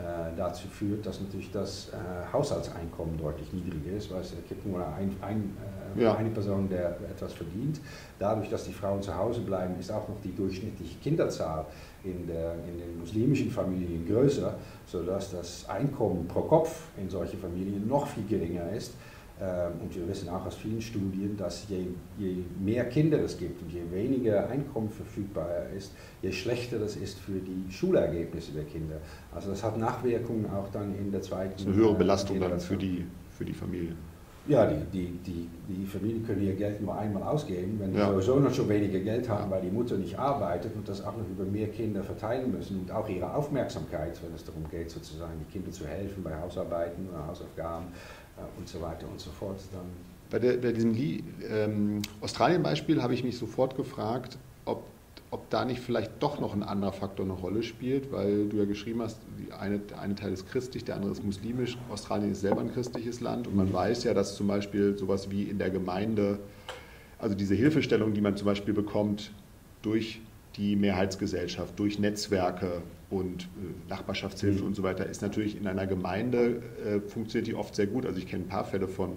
äh, dazu führt, dass natürlich das äh, Haushaltseinkommen deutlich niedriger ist, weil es gibt nur ein, ein, äh, ja. eine Person, der etwas verdient. Dadurch, dass die Frauen zu Hause bleiben, ist auch noch die durchschnittliche Kinderzahl in, der, in den muslimischen Familien größer, sodass das Einkommen pro Kopf in solchen Familien noch viel geringer ist. Ähm, und wir wissen auch aus vielen Studien, dass je, je, mehr Kinder es gibt und je weniger Einkommen verfügbar ist, je schlechter das ist für die Schulergebnisse der Kinder. Also das hat Nachwirkungen auch dann in der zweiten. Das ist eine höhere Belastung dann für die, für die Familie. Ja, die, die, die, die Familien können ihr Geld nur einmal ausgeben, wenn sie ja. sowieso noch schon weniger Geld haben, weil die Mutter nicht arbeitet und das auch noch über mehr Kinder verteilen müssen und auch ihre Aufmerksamkeit, wenn es darum geht, sozusagen die Kinder zu helfen bei Hausarbeiten oder Hausaufgaben äh, und so weiter und so fort. Dann bei, der, bei diesem ähm, Australien-Beispiel habe ich mich sofort gefragt, ob ob da nicht vielleicht doch noch ein anderer Faktor eine Rolle spielt, weil du ja geschrieben hast, eine, der eine Teil ist christlich, der andere ist muslimisch. Australien ist selber ein christliches Land und man weiß ja, dass zum Beispiel sowas wie in der Gemeinde, also diese Hilfestellung, die man zum Beispiel bekommt durch die Mehrheitsgesellschaft, durch Netzwerke und äh, Nachbarschaftshilfe mhm. und so weiter, ist natürlich in einer Gemeinde, äh, funktioniert die oft sehr gut. Also ich kenne ein paar Fälle von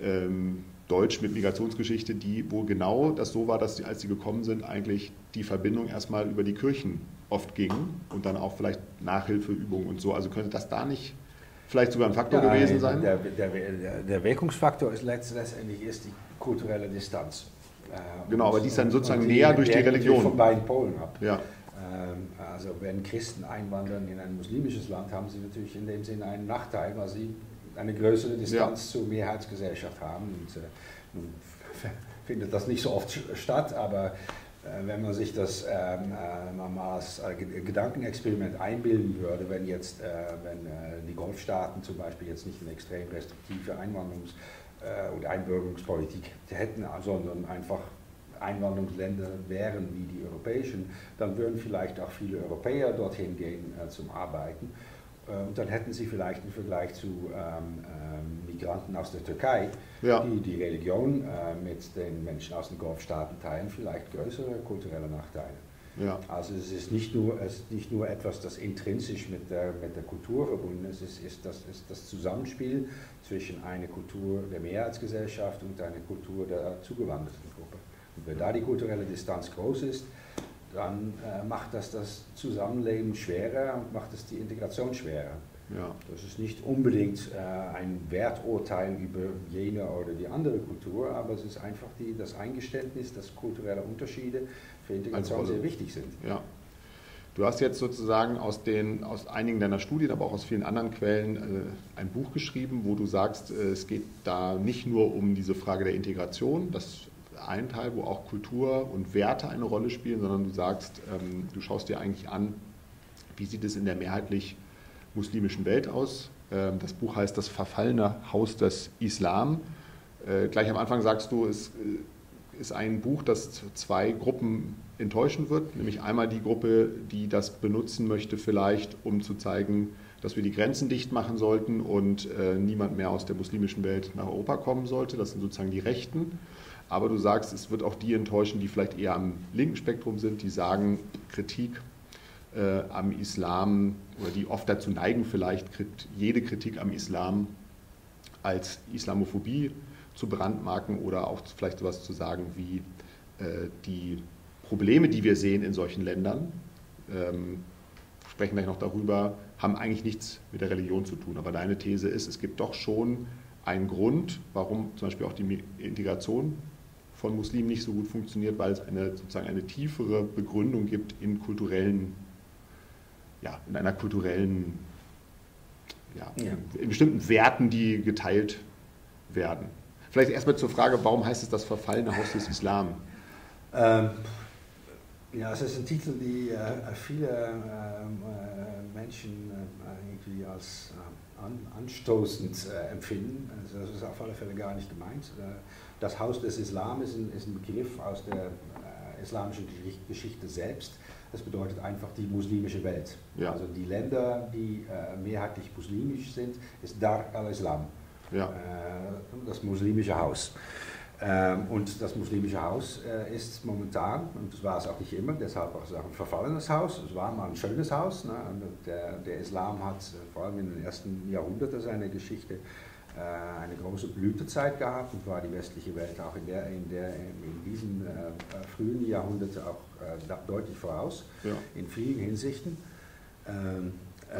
ähm, Deutsch mit Migrationsgeschichte, die, wo genau das so war, dass die, als sie gekommen sind, eigentlich die Verbindung erstmal über die Kirchen oft ging und dann auch vielleicht Nachhilfeübungen und so. Also könnte das da nicht vielleicht sogar ein Faktor ja, gewesen sein? Der, der, der, Wirkungsfaktor ist letztendlich ist die kulturelle Distanz. Äh, genau, aber die ist dann sozusagen näher durch die Religion. von beiden Polen ab. Ja. Ähm, also wenn Christen einwandern in ein muslimisches Land, haben sie natürlich in dem Sinne einen Nachteil, weil sie eine größere Distanz ja. zur Mehrheitsgesellschaft haben. Und, äh, nun findet das nicht so oft statt, aber äh, wenn man sich das ähm, äh, mal als äh, Gedankenexperiment einbilden würde, wenn jetzt, wenn die Golfstaaten zum Beispiel jetzt nicht eine extrem restriktive Einwanderungs- und Einbürgerungspolitik hätten, sondern einfach Einwanderungsländer wären wie die europäischen, dann würden vielleicht auch viele Europäer dorthin gehen zum Arbeiten. Äh, und dann hätten sie vielleicht im Vergleich zu ähm, ähm, Migranten aus der Türkei, ja. die die Religion äh, mit den Menschen aus den Golfstaaten teilen, vielleicht größere kulturelle Nachteile. Ja. Also es ist, nicht nur, es ist nicht nur etwas, das intrinsisch mit der, mit der Kultur verbunden ist, es ist das, ist das Zusammenspiel zwischen einer Kultur der Mehrheitsgesellschaft und einer Kultur der zugewanderten Gruppe. Wenn da die kulturelle Distanz groß ist, dann äh, macht das das Zusammenleben schwerer und macht es die Integration schwerer. Ja. Das ist nicht unbedingt äh, ein Werturteil über jene oder die andere Kultur, aber es ist einfach die, das Eingeständnis, dass kulturelle Unterschiede für Integration sehr wichtig sind. Ja. Du hast jetzt sozusagen aus, den, aus einigen deiner Studien, aber auch aus vielen anderen Quellen äh, ein Buch geschrieben, wo du sagst, äh, es geht da nicht nur um diese Frage der Integration, das ein Teil, wo auch Kultur und Werte eine Rolle spielen, sondern du sagst, ähm, du schaust dir eigentlich an, wie sieht es in der mehrheitlich muslimischen Welt aus. Ähm, das Buch heißt Das verfallene Haus des Islam. Äh, gleich am Anfang sagst du, es äh, ist ein Buch, das zwei Gruppen enttäuschen wird, nämlich einmal die Gruppe, die das benutzen möchte, vielleicht um zu zeigen, dass wir die Grenzen dicht machen sollten und äh, niemand mehr aus der muslimischen Welt nach Europa kommen sollte. Das sind sozusagen die Rechten. Aber du sagst, es wird auch die enttäuschen, die vielleicht eher am linken Spektrum sind, die sagen, Kritik äh, am Islam oder die oft dazu neigen, vielleicht jede Kritik am Islam als Islamophobie zu brandmarken oder auch vielleicht sowas zu sagen wie äh, die Probleme, die wir sehen in solchen Ländern, ähm, sprechen gleich noch darüber, haben eigentlich nichts mit der Religion zu tun. Aber deine These ist, es gibt doch schon einen Grund, warum zum Beispiel auch die Integration von Muslimen nicht so gut funktioniert, weil es eine, sozusagen eine tiefere Begründung gibt in kulturellen, ja, in einer kulturellen, ja, ja. in bestimmten Werten, die geteilt werden. Vielleicht erstmal zur Frage, warum heißt es das verfallene Haus des Islam? Ähm, ja, es ist ein Titel, die äh, viele ähm, äh, Menschen äh, irgendwie als äh, an, anstoßend äh, empfinden. Also das ist auf alle Fälle gar nicht gemeint. Äh, das Haus des Islam ist ein, ist ein Begriff aus der islamischen Geschichte selbst. Das bedeutet einfach die muslimische Welt. Ja. Also die Länder, die mehrheitlich muslimisch sind, ist Dar al-Islam. Ja. das muslimische Haus. Ähm, und das muslimische Haus äh, ist momentan, und das war es auch nicht immer, deshalb auch ein verfallenes Haus, es war mal ein schönes Haus. Ne? Der, der, Islam hat äh, vor allem in den ersten Jahrhunderten seiner Geschichte äh, eine große Blütezeit gehabt und war die westliche Welt auch in, der, in, der, in diesen äh, frühen Jahrhunderten auch äh, deutlich voraus, ja. in vielen Hinsichten. Ähm, äh,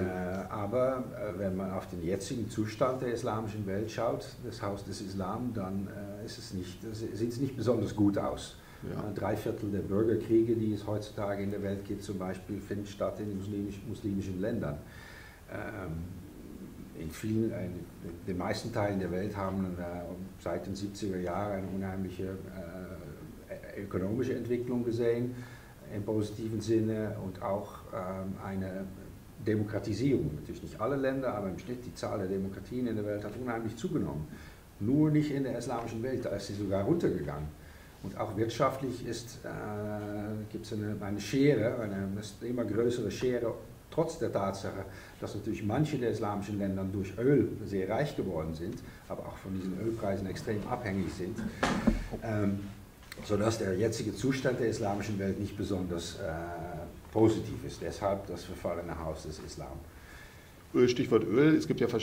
aber äh, wenn man auf den jetzigen Zustand der islamischen Welt schaut, das Haus des Islam, dann äh, ist es nicht, sieht es nicht besonders gut aus. Ja. Drei Viertel der Bürgerkriege, die es heutzutage in der Welt gibt, zum Beispiel, finden statt in muslimisch, muslimischen Ländern. Ähm, in vielen, in den meisten Teilen der Welt haben seit den 70er Jahren eine unheimliche ökonomische Entwicklung gesehen, im positiven Sinne, und auch ähm, eine Demokratisierung. Natürlich nicht alle Länder, aber im Schnitt die Zahl der Demokratien in der Welt hat unheimlich zugenommen. Nur nicht in der islamischen Welt, da ist sie sogar runtergegangen. Und auch wirtschaftlich äh, gibt es eine, eine, Schere, eine immer größere Schere, trotz der Tatsache, dass natürlich manche der islamischen Länder durch Öl sehr reich geworden sind, aber auch von diesen Ölpreisen extrem abhängig sind. Ähm, sodass der jetzige Zustand der islamischen Welt nicht besonders äh, positiv ist. Deshalb das verfallene Haus des Islam. Stichwort Öl. Es gibt ja, äh,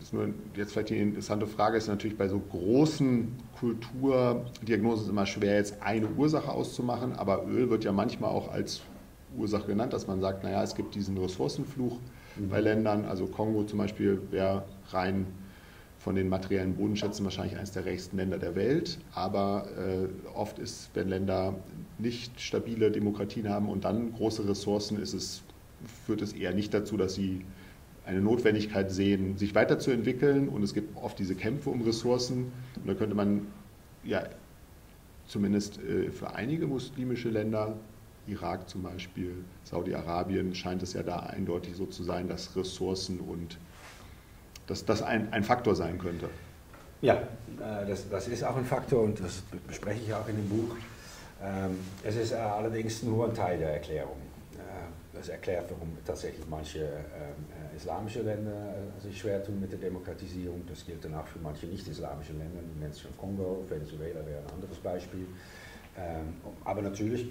ist nur jetzt vielleicht die interessante Frage, ist natürlich bei so großen Kulturdiagnosen immer schwer, jetzt eine Ursache auszumachen, aber Öl wird ja manchmal auch als Ursache genannt, dass man sagt, naja, es gibt diesen Ressourcenfluch mhm. bei Ländern, also Kongo zum Beispiel wäre rein von den materiellen Bodenschätzen wahrscheinlich eines der reichsten Länder der Welt. Aber äh, oft ist, wenn Länder nicht stabile Demokratien haben und dann große Ressourcen, ist es, führt es eher nicht dazu, dass sie eine Notwendigkeit sehen, sich weiterzuentwickeln. Und es gibt oft diese Kämpfe um Ressourcen. Und da könnte man ja zumindest äh, für einige muslimische Länder, Irak zum Beispiel, Saudi-Arabien, scheint es ja da eindeutig so zu sein, dass Ressourcen und dass das ein, ein Faktor sein könnte. Ja, äh, das, das ist auch ein Faktor und das bespreche ich auch in dem Buch. Ähm, es ist äh, allerdings nur ein Teil der Erklärung. Äh, das erklärt, warum tatsächlich manche ähm, islamische Länder sich schwer tun mit der Demokratisierung. Das gilt dann auch für manche nicht-islamische Länder, du nennst schon Kongo, Venezuela wäre ein anderes Beispiel. Ähm, aber natürlich,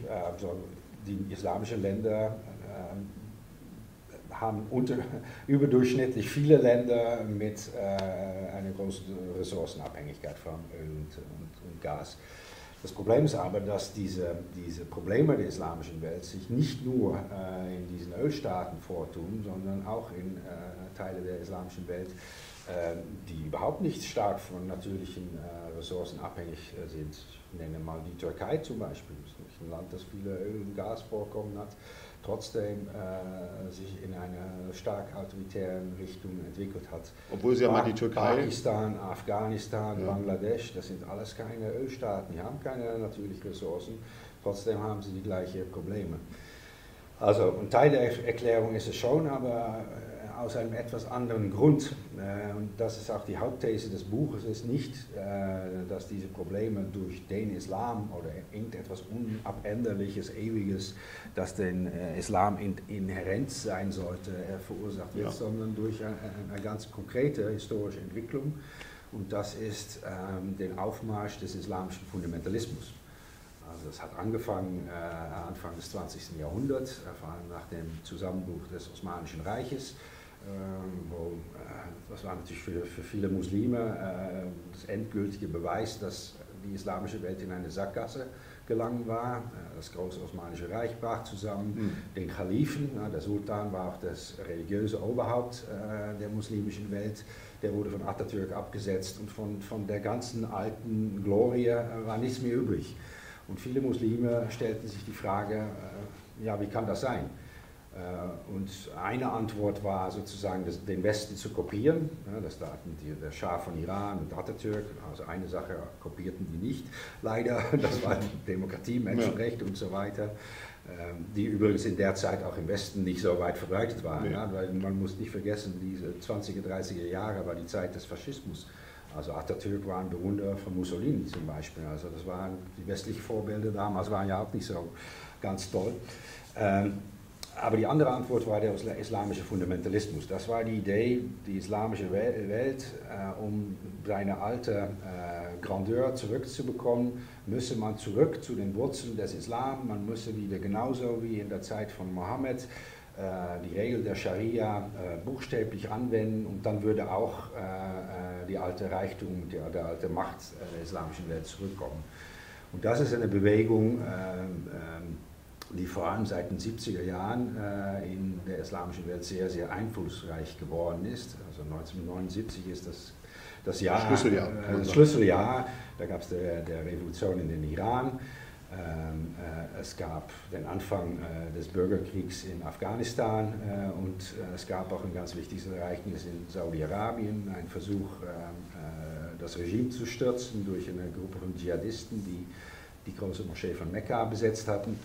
die islamischen Länder haben unter, überdurchschnittlich viele Länder mit äh, einer großen Ressourcenabhängigkeit von Öl und, und, und, Gas. Das Problem ist aber, dass diese, diese Probleme der islamischen Welt sich nicht nur äh, in diesen Ölstaaten vortun, sondern auch in äh, Teile der islamischen Welt, äh, die überhaupt nicht stark von natürlichen äh, Ressourcen abhängig äh, sind. Ich nenne mal die Türkei zum Beispiel, das ist ein Land, das viele Öl- und Gasvorkommen hat trotzdem äh, sich in einer stark autoritären Richtung entwickelt hat. Obwohl sie ja mal die Türkei. Pakistan, Afghanistan, ja. Bangladesch, das sind alles keine Ölstaaten, die haben keine natürlichen Ressourcen, trotzdem haben sie die gleichen Probleme. Also ein Teil der Erklärung ist es schon, aber äh, aus einem etwas anderen Grund. Äh, und das ist auch die Hauptthese des Buches, ist nicht, äh, dass diese Probleme durch den Islam oder irgendetwas Unabänderliches, Ewiges, das den äh, Islam in, inhärent sein sollte, verursacht wird, ja. sondern durch eine, ganz konkrete historische Entwicklung. Und das ist ähm, den Aufmarsch des islamischen Fundamentalismus. Also das hat angefangen äh, Anfang des 20. Jahrhunderts, vor allem nach dem Zusammenbruch des Osmanischen Reiches. Ähm, wo, äh, das war natürlich für, für viele Muslime äh, das endgültige Beweis, dass die islamische Welt in eine Sackgasse gelangen war. Äh, das große Osmanische Reich brach zusammen, mhm. den Khalifen, der Sultan war auch das religiöse Oberhaupt der muslimischen Welt, der wurde von Atatürk abgesetzt und von, von der ganzen alten Glorie war nichts mehr übrig. Und viele Muslime stellten sich die Frage, ja, wie kann das sein? Äh, und eine Antwort war sozusagen, den Westen zu kopieren. Das taten die, der Schah von Iran und Atatürk. Also eine Sache kopierten die nicht, leider. Das war Demokratie, Menschenrechte ja. und so weiter. Ähm, die übrigens in der Zeit auch im Westen nicht so weit verbreitet waren. Ja. Weil man muss nicht vergessen, diese 20er, 30er Jahre war die Zeit des Faschismus. Also Atatürk war ein Bewunderer von Mussolini zum Beispiel. Also das waren die westlichen Vorbilder damals waren ja auch nicht so ganz toll. Ähm, aber die andere Antwort war der islamische Fundamentalismus. Das war die Idee, die islamische Welt, äh, um seine alte äh, Grandeur zurückzubekommen, müsse man zurück zu den Wurzeln des Islam. Man müsse wieder genauso wie in der Zeit von Mohammed äh, die Regel der Scharia äh, buchstäblich anwenden und dann würde auch äh, die alte Reichtum, die, die alte Macht der islamischen Welt zurückkommen. Und das ist eine Bewegung, ähm, die vor allem seit den 70er Jahren äh, in der islamischen Welt sehr, sehr einflussreich geworden ist. Also 1979 ist das das Jahr, Schlüsseljahr. Äh, das Schlüsseljahr. Da gab es der, der Revolution in den Iran. Ähm, äh, es gab den Anfang äh, des Bürgerkriegs in Afghanistan äh, und äh, es gab auch ein ganz wichtiges Ereignis in Saudi-Arabien, ein Versuch, das Regime zu stürzen durch eine Gruppe von Dschihadisten, die die große Moschee von Mekka besetzt hatten.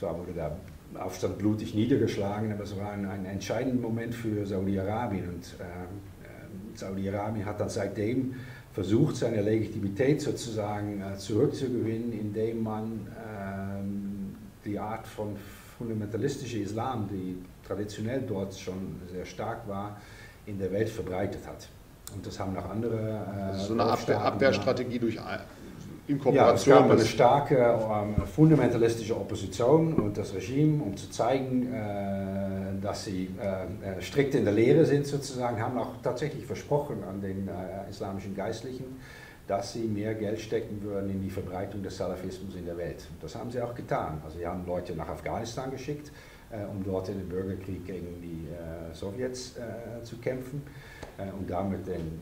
Zwar wurde der Aufstand blutig niedergeschlagen, aber es war ein, ein entscheidender Moment für Saudi-Arabien. Und äh, Saudi-Arabien hat dann seitdem versucht, seine Legitimität sozusagen äh, zurückzugewinnen, indem man äh, die Art von fundamentalistischer Islam, die traditionell dort schon sehr stark war, in der Welt verbreitet hat. Und das haben auch andere. Äh, das ist so eine Abwehr, Abwehrstrategie durch in Kooperation. Ja, es gab eine starke ähm, fundamentalistische Opposition und das Regime, um zu zeigen, äh, dass sie äh, äh, strikt in der Lehre sind sozusagen, haben auch tatsächlich versprochen an den äh, islamischen Geistlichen, dass sie mehr Geld stecken würden in die Verbreitung des Salafismus in der Welt. Das haben sie auch getan. Also sie haben Leute nach Afghanistan geschickt, äh, um dort in den Bürgerkrieg gegen die äh, Sowjets zu kämpfen und damit den,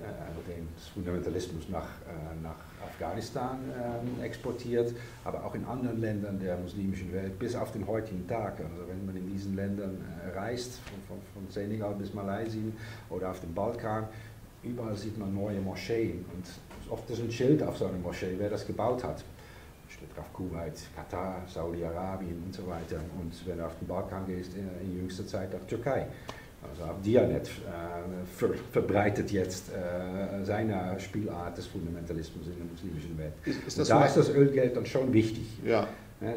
den Fundamentalismus nach, nach Afghanistan äh, exportiert, aber auch in anderen Ländern der muslimischen Welt bis auf den heutigen Tag. Also wenn man in diesen Ländern äh, reist, von, von, von, Senegal bis Malaysia oder auf dem Balkan, überall sieht man neue Moscheen und oft ist ein Schild auf so einer Moschee, wer das gebaut hat. Steht drauf Kuwait, Katar, Saudi-Arabien und so weiter. Und wenn du auf den Balkan gehst, in, äh, in jüngster Zeit auch Türkei. Also auch Dianet äh, ver verbreitet jetzt äh, seine Spielart des Fundamentalismus in der muslimischen Welt. Ist, ist da ist das Ölgeld dann schon wichtig. Ja.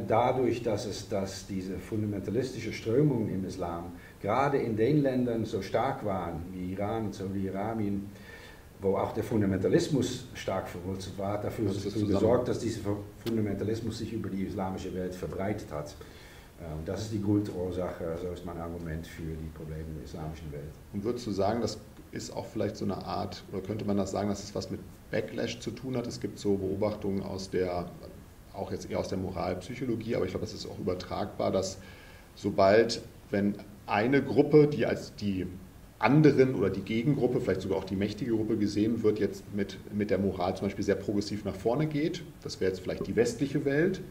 Dadurch, dass, es, dass diese fundamentalistische Strömung im Islam gerade in den Ländern so stark waren, wie Iran und Saudi-Arabien, wo auch der Fundamentalismus stark verwurzelt war, dafür, dafür gesorgt, dass dieser Fundamentalismus sich über die islamische Welt verbreitet hat. Und das ist die Grundursache, so ist mein Argument für die Probleme der islamischen Welt. Und würdest du sagen, das ist auch vielleicht so eine Art, oder könnte man das sagen, dass es was mit Backlash zu tun hat? Es gibt so Beobachtungen aus der, auch jetzt eher aus der Moralpsychologie, aber ich glaube, das ist auch übertragbar, dass sobald, wenn eine Gruppe, die als die anderen oder die Gegengruppe, vielleicht sogar auch die mächtige Gruppe gesehen wird, jetzt mit, mit der Moral zum Beispiel sehr progressiv nach vorne geht, das wäre jetzt vielleicht die westliche Welt,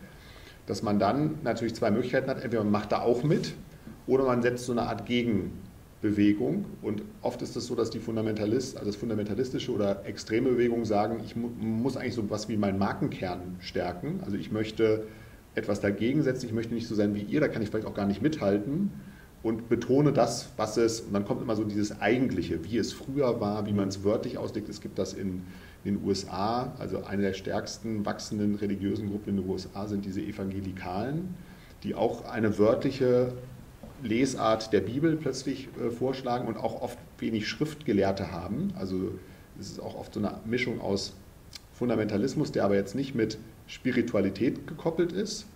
dass man dann natürlich zwei Möglichkeiten hat. Entweder man macht da auch mit oder man setzt so eine Art Gegenbewegung. Und oft ist es das so, dass die Fundamentalist, also das fundamentalistische oder extreme Bewegungen sagen, ich muss eigentlich so etwas wie meinen Markenkern stärken. Also ich möchte etwas dagegen setzen, ich möchte nicht so sein wie ihr, da kann ich vielleicht auch gar nicht mithalten. und betone das, was es, und dann kommt immer so dieses Eigentliche, wie es früher war, wie man es wörtlich auslegt. Es gibt das in, in den USA, also eine der stärksten wachsenden religiösen Gruppen in den USA sind diese Evangelikalen, die auch eine wörtliche Lesart der Bibel plötzlich äh, vorschlagen und auch oft wenig Schriftgelehrte haben. Also es ist auch oft so eine Mischung aus Fundamentalismus, der aber jetzt nicht mit Spiritualität gekoppelt ist,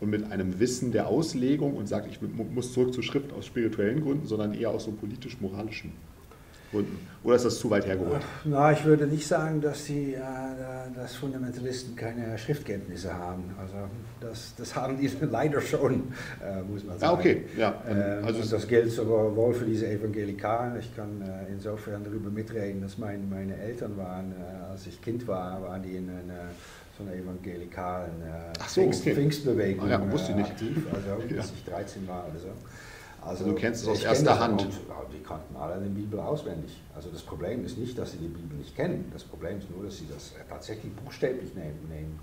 und mit einem Wissen der Auslegung und sagt, ich muss zurück zur Schrift aus spirituellen Gründen, sondern eher aus so politisch-moralischen Gründen. Oder ist das zu weit hergeholt? Na, ich würde nicht sagen, dass, die, äh, dass Fundamentalisten keine Schriftkenntnisse haben. Also das, das haben die leider schon, äh, muss man sagen. Ah, okay. Ja, ähm, also und das gilt sowohl für diese Evangelikalen. Ich kann äh, insofern darüber mitreden, dass mein, meine Eltern waren, als ich Kind war, waren die in einer so einer evangelikalen äh, so, Pfingst, okay. Pfingstbewegung ah, ja, wusste ich nicht. aktiv, also bis ja. ich 13 war oder so. Also, also du kennst es aus erster Hand. Und, die kannten alle die Bibel auswendig. Also das Problem ist nicht, dass sie die Bibel nicht kennen. Das Problem ist nur, dass sie das tatsächlich buchstäblich nehmen.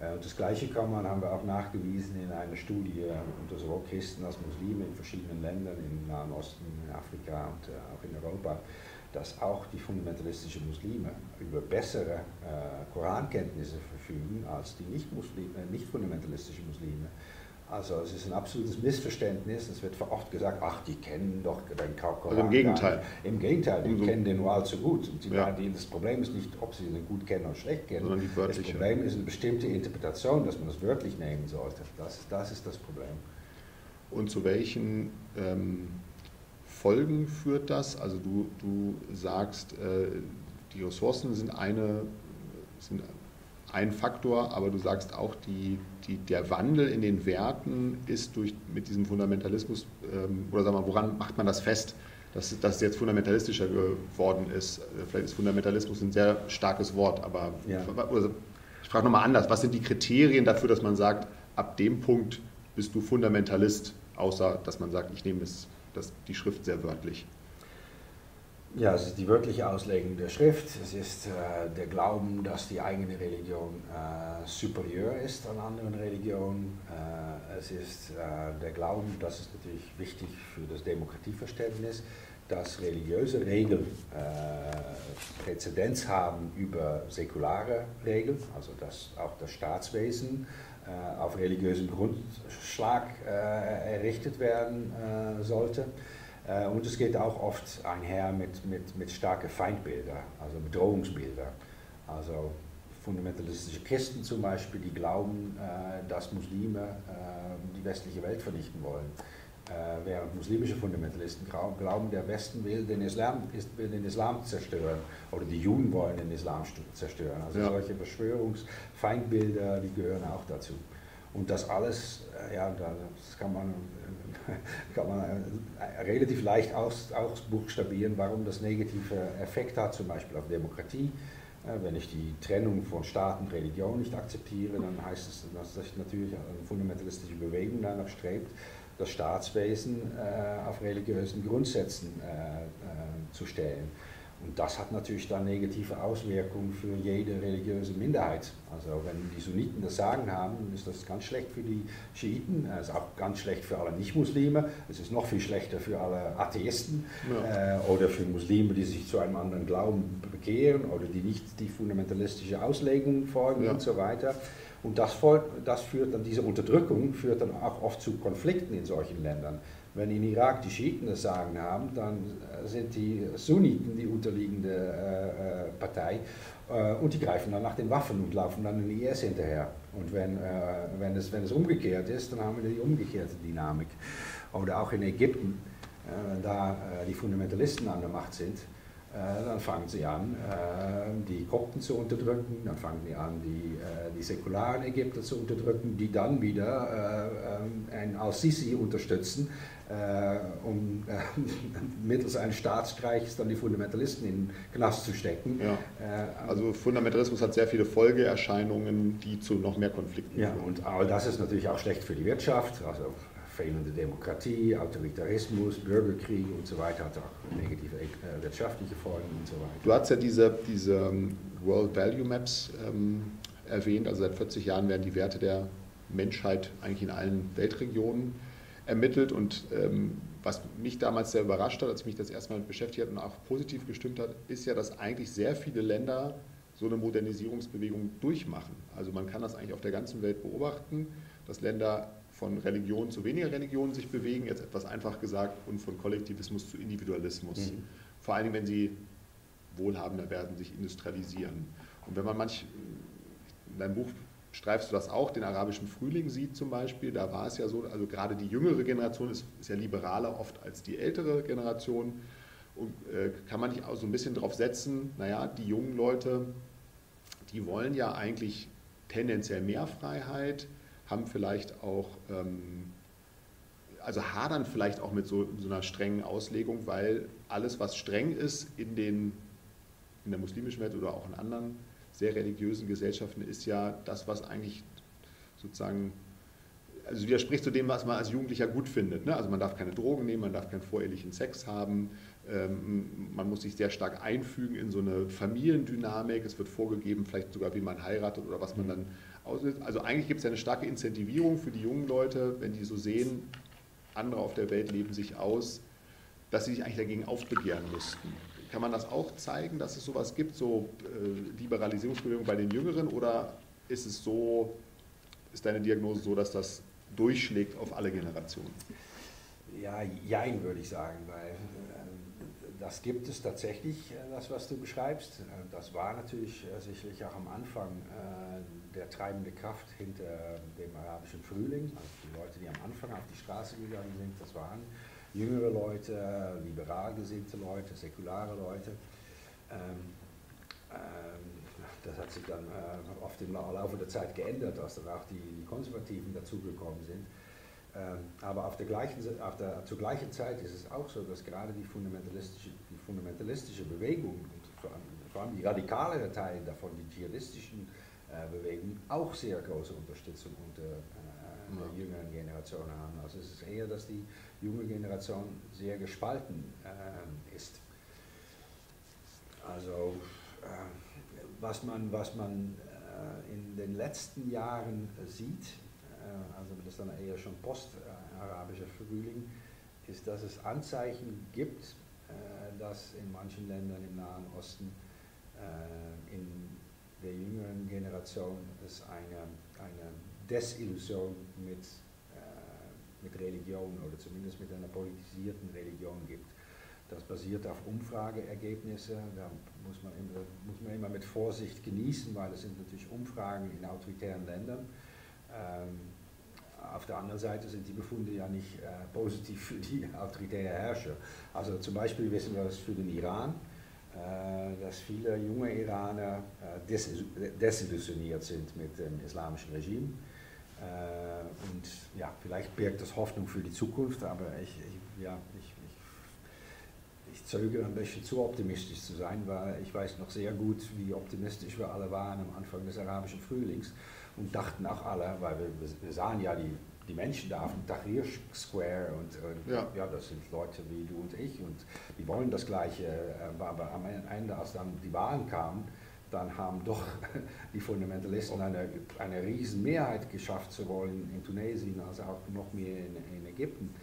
Äh, und das Gleiche kann man, haben wir auch nachgewiesen in einer Studie unter sowohl Christen als Muslime in verschiedenen Ländern, im Nahen Osten, in Afrika und äh, auch in Europa dass auch die fundamentalistischen Muslime über bessere äh, Korankenntnisse verfügen als die nicht, äh, nicht fundamentalistischen Muslime. Also es ist ein absolutes Missverständnis. Es wird oft gesagt, ach, die kennen doch den Koran. Also im Gegenteil. Im Gegenteil, die Umso. kennen den nur allzu gut. Und die, ja. das Problem ist nicht, ob sie ihn gut kennen oder schlecht kennen. Sondern die das Problem ist eine bestimmte Interpretation, dass man das wörtlich nehmen sollte. Das, das ist das Problem. Und zu welchen ähm, Folgen führt das? Also du, du sagst, äh, die Ressourcen sind, eine, sind ein Faktor, aber du sagst auch, die, die, der Wandel in den Werten ist durch, mit diesem Fundamentalismus, ähm, oder sag mal, woran macht man das fest, dass das jetzt fundamentalistischer geworden ist? Vielleicht ist Fundamentalismus ein sehr starkes Wort, aber ja. ich frage nochmal anders, was sind die Kriterien dafür, dass man sagt, ab dem Punkt bist du Fundamentalist, außer dass man sagt, ich nehme es das, die Schrift sehr wörtlich. Ja, es ist die wörtliche Auslegung der Schrift. Es ist äh, der Glauben, dass die eigene Religion äh, superior ist an anderen Religionen. Äh, es ist äh, der Glauben, das ist natürlich wichtig für das Demokratieverständnis, dass religiöse Regeln äh, Präzedenz haben über säkulare Regeln, also dass auch das Staatswesen äh, auf religiösem Grundschlag errichtet werden sollte. Und es geht auch oft einher mit, mit, mit starken Feindbildern, also Bedrohungsbilder. Also fundamentalistische Christen zum Beispiel, die glauben, dass Muslime die westliche Welt vernichten wollen. während muslimische Fundamentalisten glauben, der Westen will den, Islam, will den Islam zerstören oder die Juden wollen den Islam zerstören. Also ja. solche Verschwörungsfeindbilder, die gehören auch dazu. Und das alles, äh, ja, das kann man, kann man äh, relativ leicht aus, ausbuchstabieren, warum das negative Effekt hat, zum Beispiel auf Demokratie. Äh, wenn ich die Trennung von Staat und Religion nicht akzeptiere, dann heißt es, dass sich natürlich eine fundamentalistische Bewegung danach strebt, das Staatswesen auf religiösen Grundsätzen zu stellen. Und das hat natürlich dann negative Auswirkungen für jede religiöse Minderheit. Also wenn die Sunniten das Sagen haben, ist das ganz schlecht für die Schiiten, es ist auch ganz schlecht für alle Nicht-Muslime, es ist noch viel schlechter für alle Atheisten ja. äh, oder für Muslime, die sich zu einem anderen Glauben bekehren oder die nicht die fundamentalistische Auslegung folgen ja. und so weiter. Und das, das führt dann, diese Unterdrückung führt dann auch oft zu Konflikten in solchen Ländern. Wenn in Irak die Schiiten das Sagen haben, dann äh, sind die Sunniten die unterliegende äh, äh, Partei äh, und die greifen dann nach den Waffen und laufen dann in IS hinterher. Und wenn, äh, wenn, es, wenn es umgekehrt ist, dann haben wir die umgekehrte Dynamik. Oder auch in Ägypten, äh, wenn da die Fundamentalisten an der Macht sind, dann fangen sie an, die Kopten zu unterdrücken, dann fangen sie an, die, die säkularen Ägypter zu unterdrücken, die dann wieder ein Al-Sisi unterstützen, um äh, mittels eines Staatsstreichs dann die Fundamentalisten in den Knast zu stecken. Ja. Äh, also Fundamentalismus hat sehr viele Folgeerscheinungen, die zu noch mehr Konflikten ja, führen. Und all das ist natürlich auch schlecht für die Wirtschaft, also fehlende Demokratie, Autoritarismus, Bürgerkrieg und so weiter hat auch negative äh, wirtschaftliche Folgen und so weiter. Du hast ja diese, diese ähm, World Value Maps ähm, erwähnt, also seit 40 Jahren werden die Werte der Menschheit eigentlich in allen Weltregionen ermittelt und ähm, was mich damals sehr überrascht hat, als ich mich das erstmal beschäftigt habe und auch positiv gestimmt hat, ist ja, dass eigentlich sehr viele Länder so eine Modernisierungsbewegung durchmachen. Also man kann das eigentlich auf der ganzen Welt beobachten, dass Länder von Religion zu weniger Religion sich bewegen, jetzt etwas einfach gesagt, und von Kollektivismus zu Individualismus. Mhm. Vor allem, wenn sie wohlhabender werden, sich industrialisieren. Und wenn man manch, in deinem Buch streifst du das auch, den arabischen Frühling sieht zum Beispiel, da war es ja so, also gerade die jüngere Generation ist, ist ja liberaler oft als die ältere Generation. Und äh, kann man nicht auch so ein bisschen darauf setzen, naja, die jungen Leute, die wollen ja eigentlich tendenziell mehr Freiheit, haben vielleicht auch, ähm, also hadern vielleicht auch mit so, so, einer strengen Auslegung, weil alles, was streng ist in, den, in der muslimischen Welt oder auch in anderen sehr religiösen Gesellschaften, ist ja das, was eigentlich sozusagen also widerspricht zu dem, was man als Jugendlicher gut findet. Ne? Also man darf keine Drogen nehmen, man darf keinen vorehelichen Sex haben, ähm, man muss sich sehr stark einfügen in so eine Familiendynamik, es wird vorgegeben, vielleicht sogar wie man heiratet oder was man dann auslöst. Also eigentlich gibt es ja eine starke Incentivierung für die jungen Leute, wenn die so sehen, andere auf der Welt leben sich aus, dass sie sich eigentlich dagegen aufbegehren müssten. Kann man das auch zeigen, dass es sowas gibt, so äh, Liberalisierungsbewegung bei den Jüngeren, oder ist es so, ist deine Diagnose so, dass das durchschlägt auf alle Generationen? Ja, jein würde ich sagen, weil das gibt es tatsächlich, äh, das was du beschreibst. Äh, das war natürlich äh, sicherlich auch am Anfang der treibende Kraft hinter dem arabischen Frühling. Also die Leute, die am Anfang auf die Straße gegangen sind, das waren jüngere Leute, liberal gesinnte Leute, säkulare Leute. Ähm, ähm, das hat sich dann oft im Laufe der Zeit geändert, als dann auch die Konservativen dazugekommen sind. Ähm, aber auf der gleichen, auf der, zur gleichen Zeit ist es auch so, dass gerade die fundamentalistische, die fundamentalistische Bewegung und vor allem, vor allem die radikalere Teile davon, die dschihadistischen äh, Bewegungen, auch sehr große Unterstützung unter der jüngeren Generation haben. Also es ist eher, dass die junge Generation sehr gespalten äh, ist. Also äh, was man, was man äh, in den letzten Jahren sieht, äh, also das ist dann eher schon post-arabischer Frühling, ist, dass es Anzeichen gibt, äh, dass in manchen Ländern im Nahen Osten äh, in der jüngeren Generation es eine, eine Desillusion mit, mit Religion oder zumindest mit einer politisierten Religion gibt. Das basiert auf Umfrageergebnisse, da muss man, immer, muss man immer mit Vorsicht genießen, weil es sind natürlich Umfragen in autoritären Ländern. Ähm, auf der anderen Seite sind die Befunde ja nicht äh, positiv für die autoritäre Herrscher. Also zum Beispiel wissen wir das für den Iran, äh, dass viele junge Iraner äh, desillusioniert sind mit dem islamischen Regime. Äh, und ja, vielleicht birgt das Hoffnung für die Zukunft, aber ich, ich ja, ich, ich, ich zögere ein bisschen zu optimistisch zu sein, weil ich weiß noch sehr gut, wie optimistisch wir alle waren am Anfang des arabischen Frühlings und dachten auch alle, weil wir, wir sahen ja die, die Menschen da auf dem Tahrir Square und, und ja. ja. das sind Leute wie du und ich und die wollen das Gleiche, äh, aber am Ende, als dann die Wahlen kamen, dann haben doch die Fundamentalisten eine, eine riesen Mehrheit geschafft, sowohl in, in Tunesien als auch noch mehr in, in Ägypten.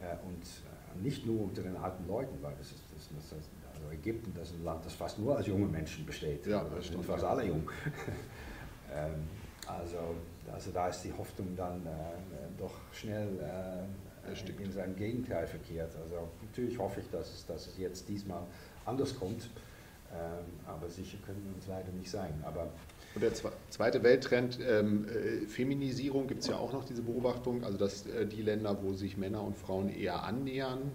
Äh, und äh, nicht nur unter den alten Leuten, weil das ist, das, das, also Ägypten, das ist ein Land, das fast nur aus jungen Menschen besteht. Ja, das sind fast alle jung. ähm, also, also da ist die Hoffnung dann äh, doch schnell äh, in sein Gegenteil verkehrt. Also natürlich hoffe ich, dass es, dass es jetzt diesmal anders kommt, aber sicher können wir uns leider nicht sein. Aber und der zweite Welttrend, ähm, äh, Feminisierung, gibt es ja auch noch diese Beobachtung, also dass äh, die Länder, wo sich Männer und Frauen eher annähern,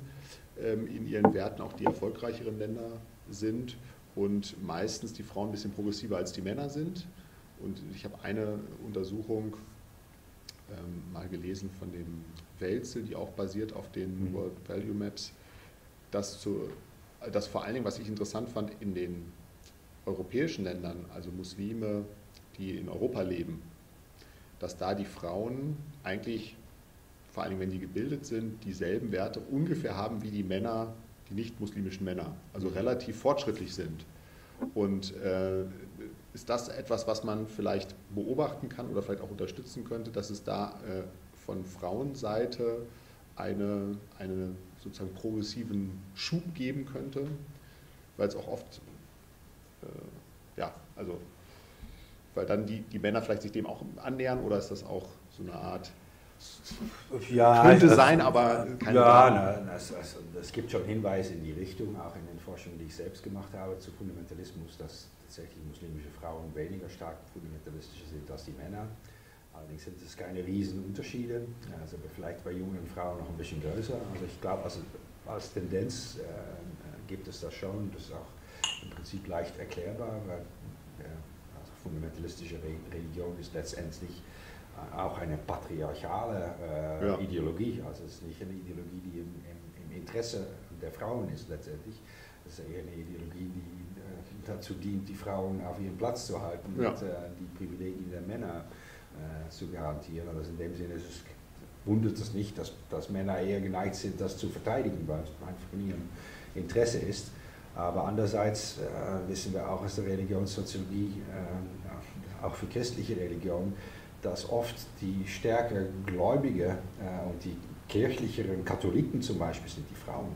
ähm, in ihren Werten auch die erfolgreicheren Länder sind und meistens die Frauen ein bisschen progressiver als die Männer sind. Und ich habe eine Untersuchung ähm, mal gelesen von dem Welzel, die auch basiert auf den mhm. World Value Maps, dass, zu, dass vor allen Dingen, was ich interessant fand, in den europäischen Ländern, also Muslime, die in Europa leben, dass da die Frauen eigentlich, vor allen Dingen wenn die gebildet sind, dieselben Werte ungefähr haben wie die Männer, die nicht-muslimischen Männer, also mhm. relativ fortschrittlich sind. Und äh, ist das etwas, was man vielleicht beobachten kann oder vielleicht auch unterstützen könnte, dass es da äh, von Frauenseite eine, eine sozusagen progressiven Schub geben könnte, weil es auch oft, äh, ja, also, weil dann die, die Männer vielleicht sich dem auch annähern oder ist das auch so eine Art ja, könnte das, sein, aber keine Ja, na, es, also, es, gibt schon Hinweise in die Richtung, auch in den Forschungen, die ich selbst gemacht habe zu Fundamentalismus, dass tatsächlich muslimische Frauen weniger stark fundamentalistischer sind als die Männer. Allerdings sind es keine riesen Unterschiede, also vielleicht bei jungen Frauen noch ein bisschen größer. Also ich glaube, als, als Tendenz äh, gibt es das schon, das ist auch im Prinzip leicht erklärbar, weil ja, also fundamentalistische Religion ist letztendlich auch eine patriarchale äh, ja. Ideologie. Also es ist nicht eine Ideologie, die im, im, im, Interesse der Frauen ist letztendlich. Es ist eher eine Ideologie, die äh, dazu dient, die Frauen auf ihren Platz zu halten ja. und äh, die Privilegien der Männer äh, zu garantieren. Also in dem Sinne ist es, wundert es nicht, dass, dass Männer eher geneigt sind, das zu verteidigen, weil es einfach in ihrem Interesse ist. Aber andererseits äh, wissen wir auch aus der Religionssoziologie, äh, auch für christliche Religionen, dass oft die stärker Gläubige äh, und die kirchlicheren Katholiken zum Beispiel sind die Frauen.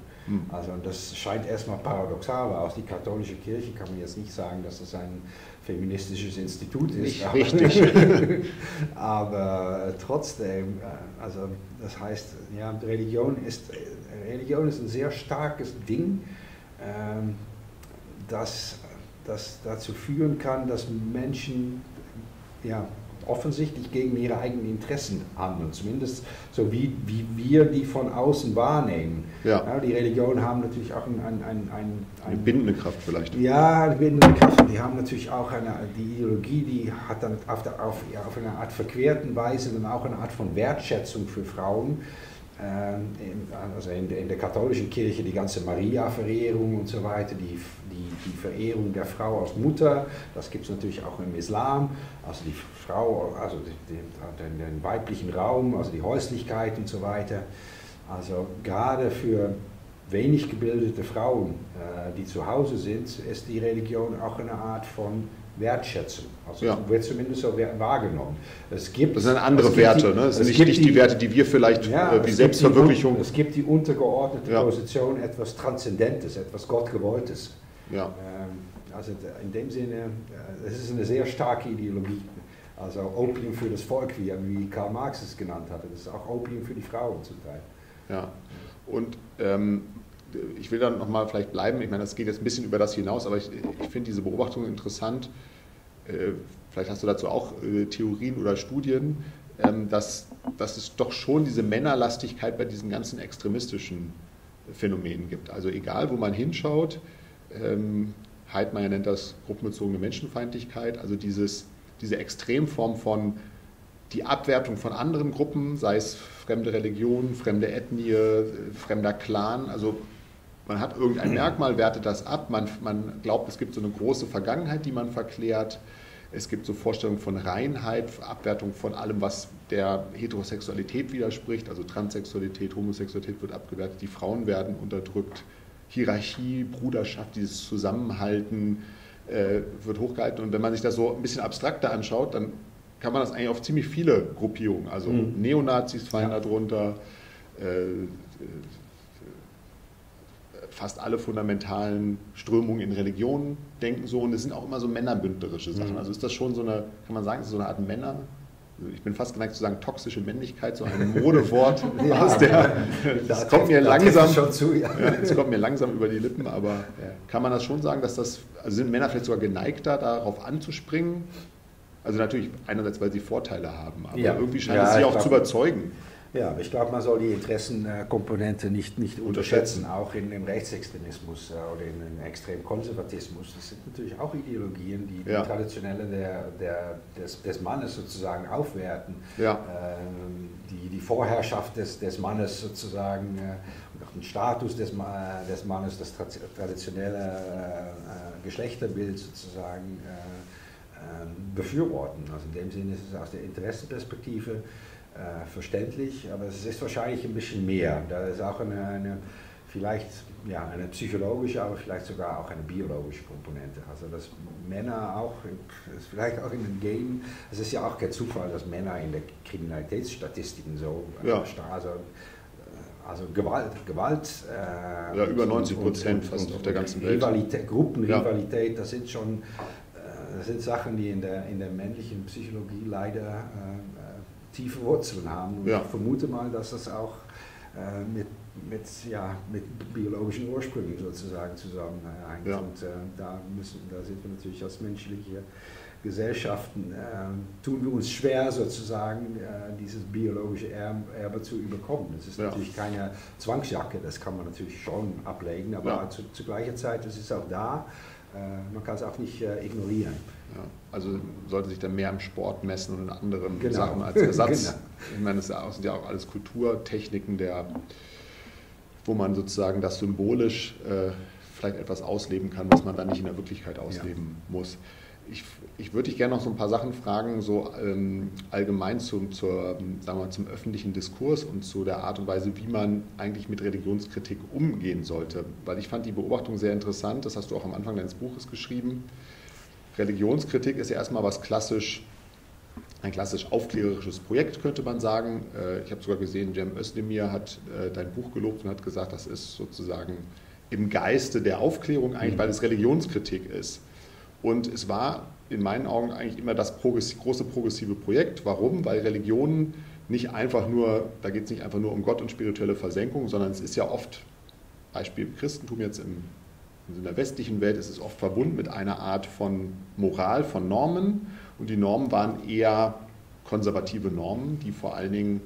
Also das scheint erstmal paradoxal aus. Die katholische Kirche kann man jetzt nicht sagen, dass das ein feministisches Institut ist. Nicht aber, richtig. aber trotzdem, äh, also das heißt, ja, Religion ist, Religion ist ein sehr starkes Ding, ähm, das, das dazu führen kann, dass Menschen ja, offensichtlich gegen ihre eigenen Interessen handeln, zumindest so wie, wie wir die von außen wahrnehmen. Ja. ja die Religionen haben natürlich auch ein, ein, ein, ein eine bindende Kraft vielleicht. Ja, eine bindende Kraft. Die haben natürlich auch eine, die Ideologie, die hat dann auf, der, auf, ja, auf eine Art verquerten Weise dann auch eine Art von Wertschätzung für Frauen. Ähm, also in der, in der, katholischen Kirche die ganze Maria-Verehrung und so weiter, die, die, die Verehrung der Frau als Mutter, das gibt es natürlich auch im Islam, also die Frau, also den, den, den weiblichen Raum, also die Häuslichkeit und so weiter. Also gerade für wenig gebildete Frauen, äh, die zu Hause sind, ist die Religion auch eine Art von Wertschätzung. Also ja. wird zumindest so wahrgenommen. Es gibt, das sind andere Werte, die, ne? das sind nicht, nicht die, die, Werte, die wir vielleicht ja, äh, wie Selbstverwirklichung. es gibt die untergeordnete ja. Position, etwas Transzendentes, etwas Gottgewolltes. Ja. Ähm, also in dem Sinne, äh, es ist eine sehr starke Ideologie. Also Opium für das Volk, wie, wie Karl Marx es genannt hatte. Das ist auch Opium für die Frauen zum Teil. Ja, und ähm, ich will dann nochmal vielleicht bleiben, ich meine, das geht jetzt ein bisschen über das hinaus, aber ich, ich finde diese Beobachtung interessant. Äh, vielleicht hast du dazu auch äh, Theorien oder Studien, ähm, dass, dass es doch schon diese Männerlastigkeit bei diesen ganzen extremistischen Phänomenen gibt. Also egal, wo man hinschaut, ähm, Heidmeier nennt das gruppenbezogene Menschenfeindlichkeit, also dieses, diese Extremform von die Abwertung von anderen Gruppen, sei es fremde Religion, fremde Ethnie, fremder Clan, also man hat irgendein Merkmal, wertet das ab, man, man glaubt, es gibt so eine große Vergangenheit, die man verklärt. Es gibt so Vorstellungen von Reinheit, Abwertung von allem, was der Heterosexualität widerspricht, also Transsexualität, Homosexualität wird abgewertet, die Frauen werden unterdrückt, Hierarchie, Bruderschaft, dieses Zusammenhalten äh, wird hochgehalten. Und wenn man sich das so ein bisschen abstrakter anschaut, dann kann man das eigentlich auf ziemlich viele Gruppierungen, also mhm. Neonazis fallen ja. darunter, äh, fast alle fundamentalen Strömungen in Religionen denken so und es sind auch immer so männerbündnerische Sachen. Mhm. Also ist das schon so eine, kann man sagen, ist so eine Art Männer, ich bin fast geneigt zu sagen, toxische Männlichkeit, so ein Modewort ja, aus der. Das kommt mir langsam. Schon zu, ja. Ja, das kommt mir langsam über die Lippen, aber kann man das schon sagen, dass das, also sind Männer vielleicht sogar geneigter, darauf anzuspringen? Also natürlich einerseits, weil sie Vorteile haben, aber irgendwie scheint es sie auch zu überzeugen. Ja, aber ich glaube, man soll die Interessenkomponente nicht, nicht unterschätzen, auch in, im Rechtsextremismus äh, oder in, im Extremkonservatismus. Das sind natürlich auch Ideologien, die ja. die traditionelle der, der, des, des Mannes sozusagen aufwerten, ja. ähm, die die Vorherrschaft des, des Mannes sozusagen äh, und auch den Status des, des Mannes, das traditionelle äh, Geschlechterbild sozusagen äh, ähm, befürworten. Also in dem Sinne ist es aus der Interessenperspektive äh, verständlich, aber es ist wahrscheinlich ein bisschen mehr. Da ist auch eine, eine, vielleicht ja, eine psychologische, aber vielleicht sogar auch eine biologische Komponente. Also dass Männer auch, ist vielleicht auch in den Genen, es ist ja auch kein Zufall, dass Männer in der Kriminalitätsstatistiken so äh, ja. also, also Gewalt, Gewalt äh, ja, über 90 Prozent fast auf der ganzen Welt. Rivalität, Gruppenrivalität, ja. das sind schon äh, das sind Sachen, die in der, in der männlichen Psychologie leider äh tiefe Wurzeln haben. Und ja. ich vermute mal, dass das auch äh, mit, mit, ja, mit biologischen Ursprüngen sozusagen zusammenhängt. Ja. Und äh, da, müssen, da sind wir natürlich als menschliche Gesellschaften äh, tun wir uns schwer sozusagen äh, dieses biologische Erbe zu überkommen. Das ist ja. natürlich keine Zwangsjacke, das kann man natürlich schon ablegen, aber zu, zu, gleicher Zeit ist es auch da, äh, man kann es auch nicht äh, ignorieren. Ja. Also sollte sich dann mehr im Sport messen und in anderen genau. Sachen als Ersatz. genau. Ich meine, das sind ja auch alles Kulturtechniken, der, wo man sozusagen das symbolisch äh, vielleicht etwas ausleben kann, was man dann nicht in der Wirklichkeit ausleben muss. Ich, ich würde dich gerne noch so ein paar Sachen fragen, so ähm, allgemein zum, zur, sagen wir, zum öffentlichen Diskurs und zu der Art und Weise, wie man eigentlich mit Religionskritik umgehen sollte. Weil ich fand die Beobachtung sehr interessant, das hast du auch am Anfang deines Buches geschrieben. Religionskritik ist ja erstmal was klassisch, ein klassisch aufklärerisches Projekt, könnte man sagen. Äh, ich habe sogar gesehen, Cem Özdemir hat äh, dein Buch gelobt und hat gesagt, das ist sozusagen im Geiste der Aufklärung eigentlich, mhm. weil es Religionskritik ist. Und es war in meinen Augen eigentlich immer das große progressive Projekt. Warum? Weil Religionen nicht einfach nur, da geht es nicht einfach nur um Gott und spirituelle Versenkung, sondern es ist ja oft, Beispiel Christentum jetzt im, in der westlichen Welt, ist es oft verbunden mit einer Art von Moral, von Normen. Und die Normen waren eher konservative Normen, die vor allen Dingen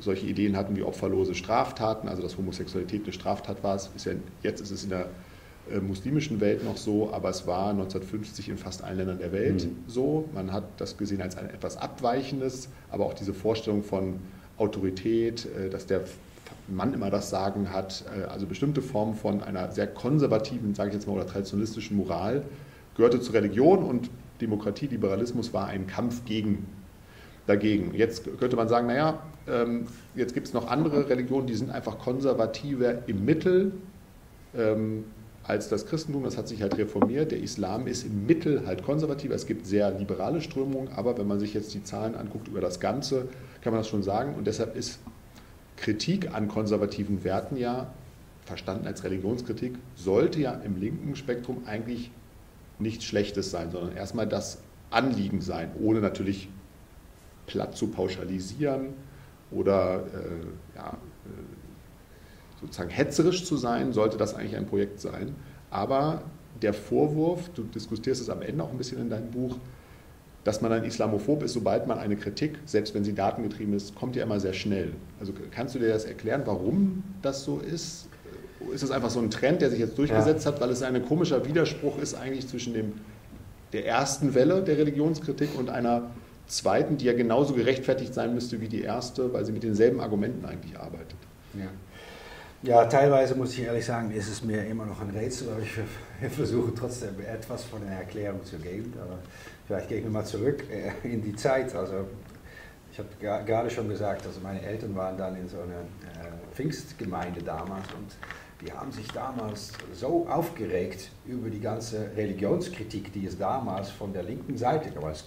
solche Ideen hatten wie opferlose Straftaten, also dass Homosexualität eine Straftat war. Ist ja, jetzt ist es in der äh, muslimischen Welt noch so, aber es war 1950 in fast allen Ländern der Welt mhm. so. Man hat das gesehen als ein etwas Abweichendes, aber auch diese Vorstellung von Autorität, äh, dass der Mann immer das Sagen hat, äh, also bestimmte Formen von einer sehr konservativen, sage ich jetzt mal, oder traditionalistischen Moral gehörte zur Religion und Demokratie, Liberalismus war ein Kampf gegen, dagegen. Jetzt könnte man sagen, naja, ähm, jetzt gibt es noch andere Religionen, die sind einfach konservativer im Mittel. Ähm, als das Christentum, das hat sich halt reformiert. Der Islam ist im Mittel halt konservativ. Es gibt sehr liberale Strömungen, aber wenn man sich jetzt die Zahlen anguckt über das Ganze, kann man das schon sagen. Und deshalb ist Kritik an konservativen Werten ja, verstanden als Religionskritik, sollte ja im linken Spektrum eigentlich nichts Schlechtes sein, sondern erstmal das Anliegen sein, ohne natürlich platt zu pauschalisieren oder äh, ja, äh, sozusagen hetzerisch zu sein, sollte das eigentlich ein Projekt sein. Aber der Vorwurf, du diskutierst es am Ende auch ein bisschen in deinem Buch, dass man ein Islamophob ist, sobald man eine Kritik, selbst wenn sie datengetrieben ist, kommt ja immer sehr schnell. Also kannst du dir das erklären, warum das so ist? Ist das einfach so ein Trend, der sich jetzt durchgesetzt ja. hat, weil es ein komischer Widerspruch ist eigentlich zwischen dem, der ersten Welle der Religionskritik und einer zweiten, die ja genauso gerechtfertigt sein müsste wie die erste, weil sie mit denselben Argumenten eigentlich arbeitet? Ja. Ja, teilweise muss ich ehrlich sagen, ist es mir immer noch ein Rätsel, aber ich versuche trotzdem etwas von einer Erklärung zu geben. Aber vielleicht gehen wir mal zurück äh, in die Zeit. Also ich habe gerade schon gesagt, also meine Eltern waren dann in so einer äh, Pfingstgemeinde damals und die haben sich damals so aufgeregt über die ganze Religionskritik, die es damals von der linken Seite gab. Also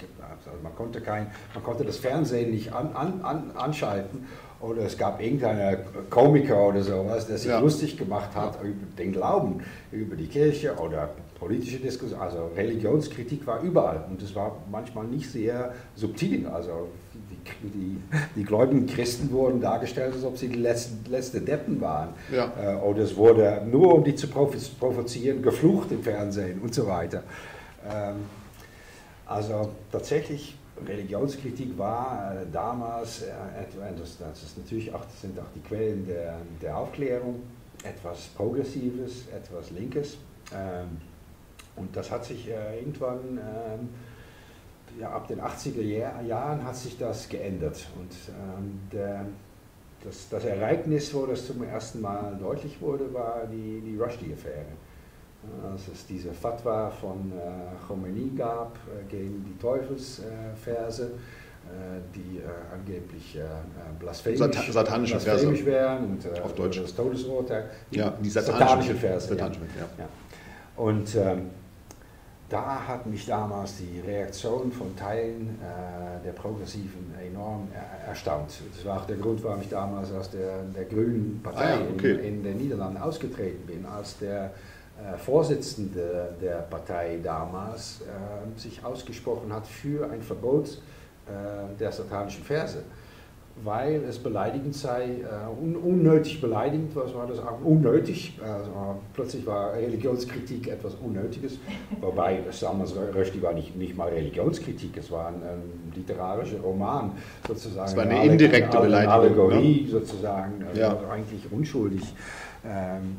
man, konnte kein, man konnte das Fernsehen nicht an, an, an, anschalten oder es gab irgendeinen Komiker oder sowas, der sich ja. lustig gemacht hat über den Glauben, über die Kirche oder politische Diskussion, also Religionskritik war überall und es war manchmal nicht sehr subtil. Also die, die, die gläubigen Christen wurden dargestellt, als ob sie die letzten, letzte Deppen waren. Ja. Äh, oder es wurde nur, um die zu provozieren, geflucht im Fernsehen und so weiter. Ähm, also tatsächlich Religionskritik war äh, damals, äh, das, das, ist natürlich auch, das sind auch die Quellen der, der Aufklärung, etwas Progressives, etwas Linkes. Ähm, und das hat sich äh, irgendwann, ähm, ja, ab den 80er Jahren hat sich das geändert. Und ähm, der, das, das Ereignis, wo das zum ersten Mal deutlich wurde, war die, die Rushdie-Affäre dass es diese Fatwa von äh, Khomeini gab äh, gegen die Teufelsverse, äh, die äh, angeblich äh, blasphemisch, Sat satanische blasphemisch wären und auf Deutsch das Todesurteil. Ja, die satanische, Verse. Satanische, ja. Ja. Und ähm, da hat mich damals die Reaktion von Teilen äh, der Progressiven enorm er erstaunt. Das war auch der Grund, warum ich damals aus der, der Grünen Partei ah, okay. in, in, den Niederlanden ausgetreten bin, als der äh, Vorsitzende der Partei damals äh, sich ausgesprochen hat für ein Verbot äh, der satanischen Verse weil es beleidigend sei, äh, un unnötig beleidigend, was war das auch unnötig, also plötzlich war Religionskritik etwas Unnötiges, wobei Salman Rushdie war nicht, nicht mal Religionskritik, es war ein, ein literarischer Roman sozusagen. Es war eine indirekte eine Beleidigung. Allegorie ne? sozusagen, also ja. eigentlich unschuldig. Ähm,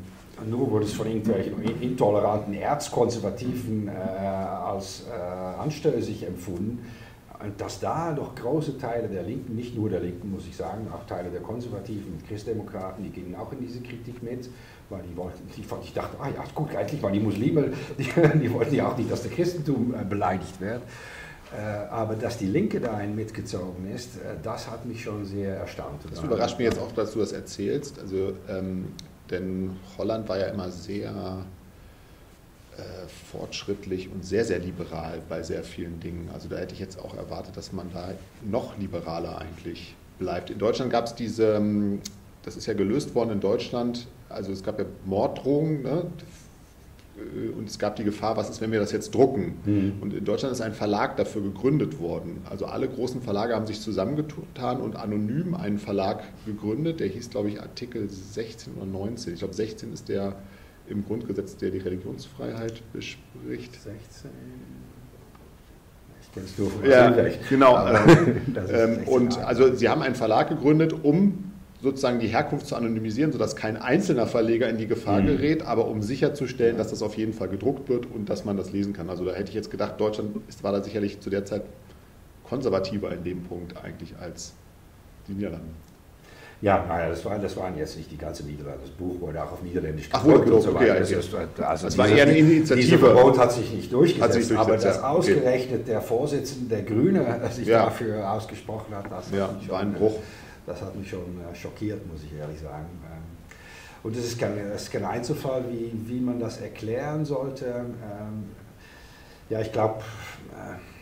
nur wurde es von irgendwelchen intoleranten Erzkonservativen äh, als äh, anstößig empfunden. Und dass da doch große Teile der Linken, nicht nur der Linken, muss ich sagen, auch Teile der Konservativen Christdemokraten, die gingen auch in diese Kritik mit, weil die wollten, die, ich dachte, ah ja, gut, eigentlich, weil die Muslime, die, die wollten ja auch nicht, dass der Christentum äh, beleidigt wird. Äh, aber dass die Linke dahin mitgezogen ist, äh, das hat mich schon sehr erstaunt. Das überrascht mich jetzt auch, dass du das erzählst. Also, ähm, denn Holland war ja immer sehr fortschrittlich und sehr, sehr liberal bei sehr vielen Dingen. Also da hätte ich jetzt auch erwartet, dass man da noch liberaler eigentlich bleibt. In Deutschland gab es diese, ähm, das ist ja gelöst worden in Deutschland, also es gab ja Morddrohungen ne? Äh, und es gab die Gefahr, was ist, wenn wir das jetzt drucken? Mhm. Und in Deutschland ist ein Verlag dafür gegründet worden. Also alle großen Verlage haben sich zusammengetan und anonym einen Verlag gegründet, der hieß, glaube ich, Artikel 16 oder 19. Ich glaube, 16 ist der im Grundgesetz, der die Religionsfreiheit bespricht. 16. Ich kenne es nur von ja, genau. ähm, und also Sie haben einen Verlag gegründet, um sozusagen die Herkunft zu anonymisieren, sodass kein einzelner Verleger in die Gefahr mhm. gerät, aber um sicherzustellen, dass das auf jeden Fall gedruckt wird und dass man das lesen kann. Also da hätte ich jetzt gedacht, Deutschland war da sicherlich zu der Zeit konservativer in dem Punkt eigentlich als die Niederlande. Ja, naja, das, war, das waren jetzt nicht die ganze Niederlande. Das Buch wurde auch auf Niederländisch gedruckt und so weiter. Okay, also, also das war eher eine Initiative. Dieser Verbot hat sich nicht durchgesetzt, sich durchgesetzt aber dass ja. ausgerechnet okay. der Vorsitzende der Grüne sich ja. dafür ausgesprochen hat, das ja, schon, war ein Bruch. Das hat mich schon äh, schockiert, muss ich ehrlich sagen. Ähm, und es ist kein, ist kein Einzelfall, wie, wie man das erklären sollte. Ähm, ja, ich glaube, äh,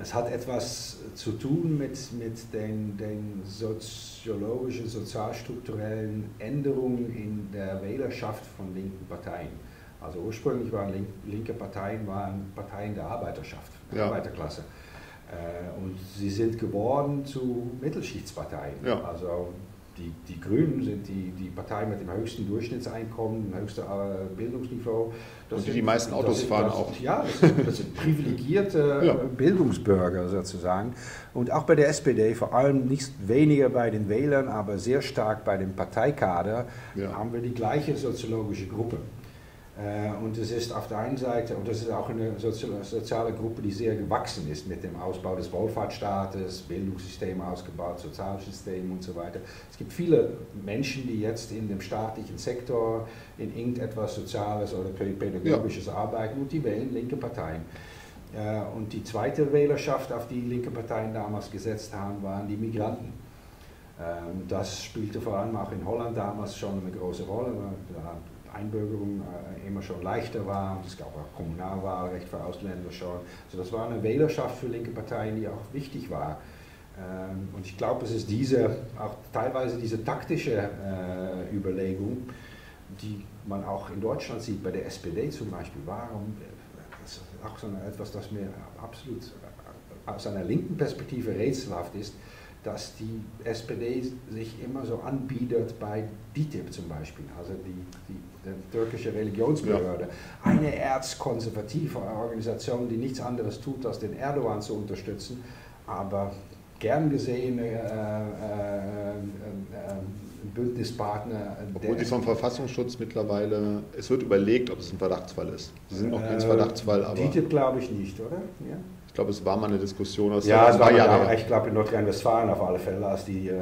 es hat etwas zu tun mit, mit den, den soziologischen, sozialstrukturellen Änderungen in der Wählerschaft von linken Parteien. Also ursprünglich waren linke Parteien waren Parteien der Arbeiterschaft, der ja. Arbeiterklasse. Äh, und sie sind geworden zu Mittelschichtsparteien. Ja. Also die, die Grünen sind die, die Partei mit dem höchsten Durchschnittseinkommen, dem höchsten äh, Bildungsniveau. Das und die, sind, die meisten Autos sind, fahren auch. Ja, das sind, das sind privilegierte ja. Bildungsbürger sozusagen. Und auch bei der SPD, vor allem nicht weniger bei den Wählern, aber sehr stark bei dem Parteikader, ja. haben wir die gleiche soziologische Gruppe. Äh, und es ist auf der einen Seite, und das ist auch eine soziale Gruppe, die sehr gewachsen ist mit dem Ausbau des Wohlfahrtsstaates, Bildungssystem ausgebaut, Sozialsystem und so weiter. Es gibt viele Menschen, die jetzt in dem staatlichen Sektor in irgendetwas Soziales oder Pädagogisches ja. arbeiten und die wählen linke Parteien. Äh, und die zweite Wählerschaft, auf die linke Parteien damals gesetzt haben, waren die Migranten. Ähm, das spielte vor allem auch in Holland damals schon eine große Rolle. Einbürgerung äh, immer schon leichter war. Es gab auch Kommunalwahlrecht für Ausländer schon. Also das war eine Wählerschaft für linke Parteien, die auch wichtig war. Ähm, und ich glaube, es ist diese, auch teilweise diese taktische äh, Überlegung, die man auch in Deutschland sieht, bei der SPD zum Beispiel. Warum, das ist auch so etwas, das mir absolut aus einer linken Perspektive rätselhaft ist, dass die SPD sich immer so anbietet bei DITIB zum Beispiel, also die, die, die türkische Religionsbehörde. Ja. Eine erzkonservative Organisation, die nichts anderes tut, als den Erdogan zu unterstützen, aber gern gesehene äh, äh, äh, Bündnispartner. Obwohl sie vom Verfassungsschutz mittlerweile, es wird überlegt, ob es ein Verdachtsfall ist. Sie sind noch kein äh, Verdachtsfall, aber. DITIB glaube ich nicht, oder? Ja? Glaube, es war mal eine Diskussion aus Ja, es war Jahre. ich glaube in Nordrhein-Westfalen auf alle Fälle, als die äh,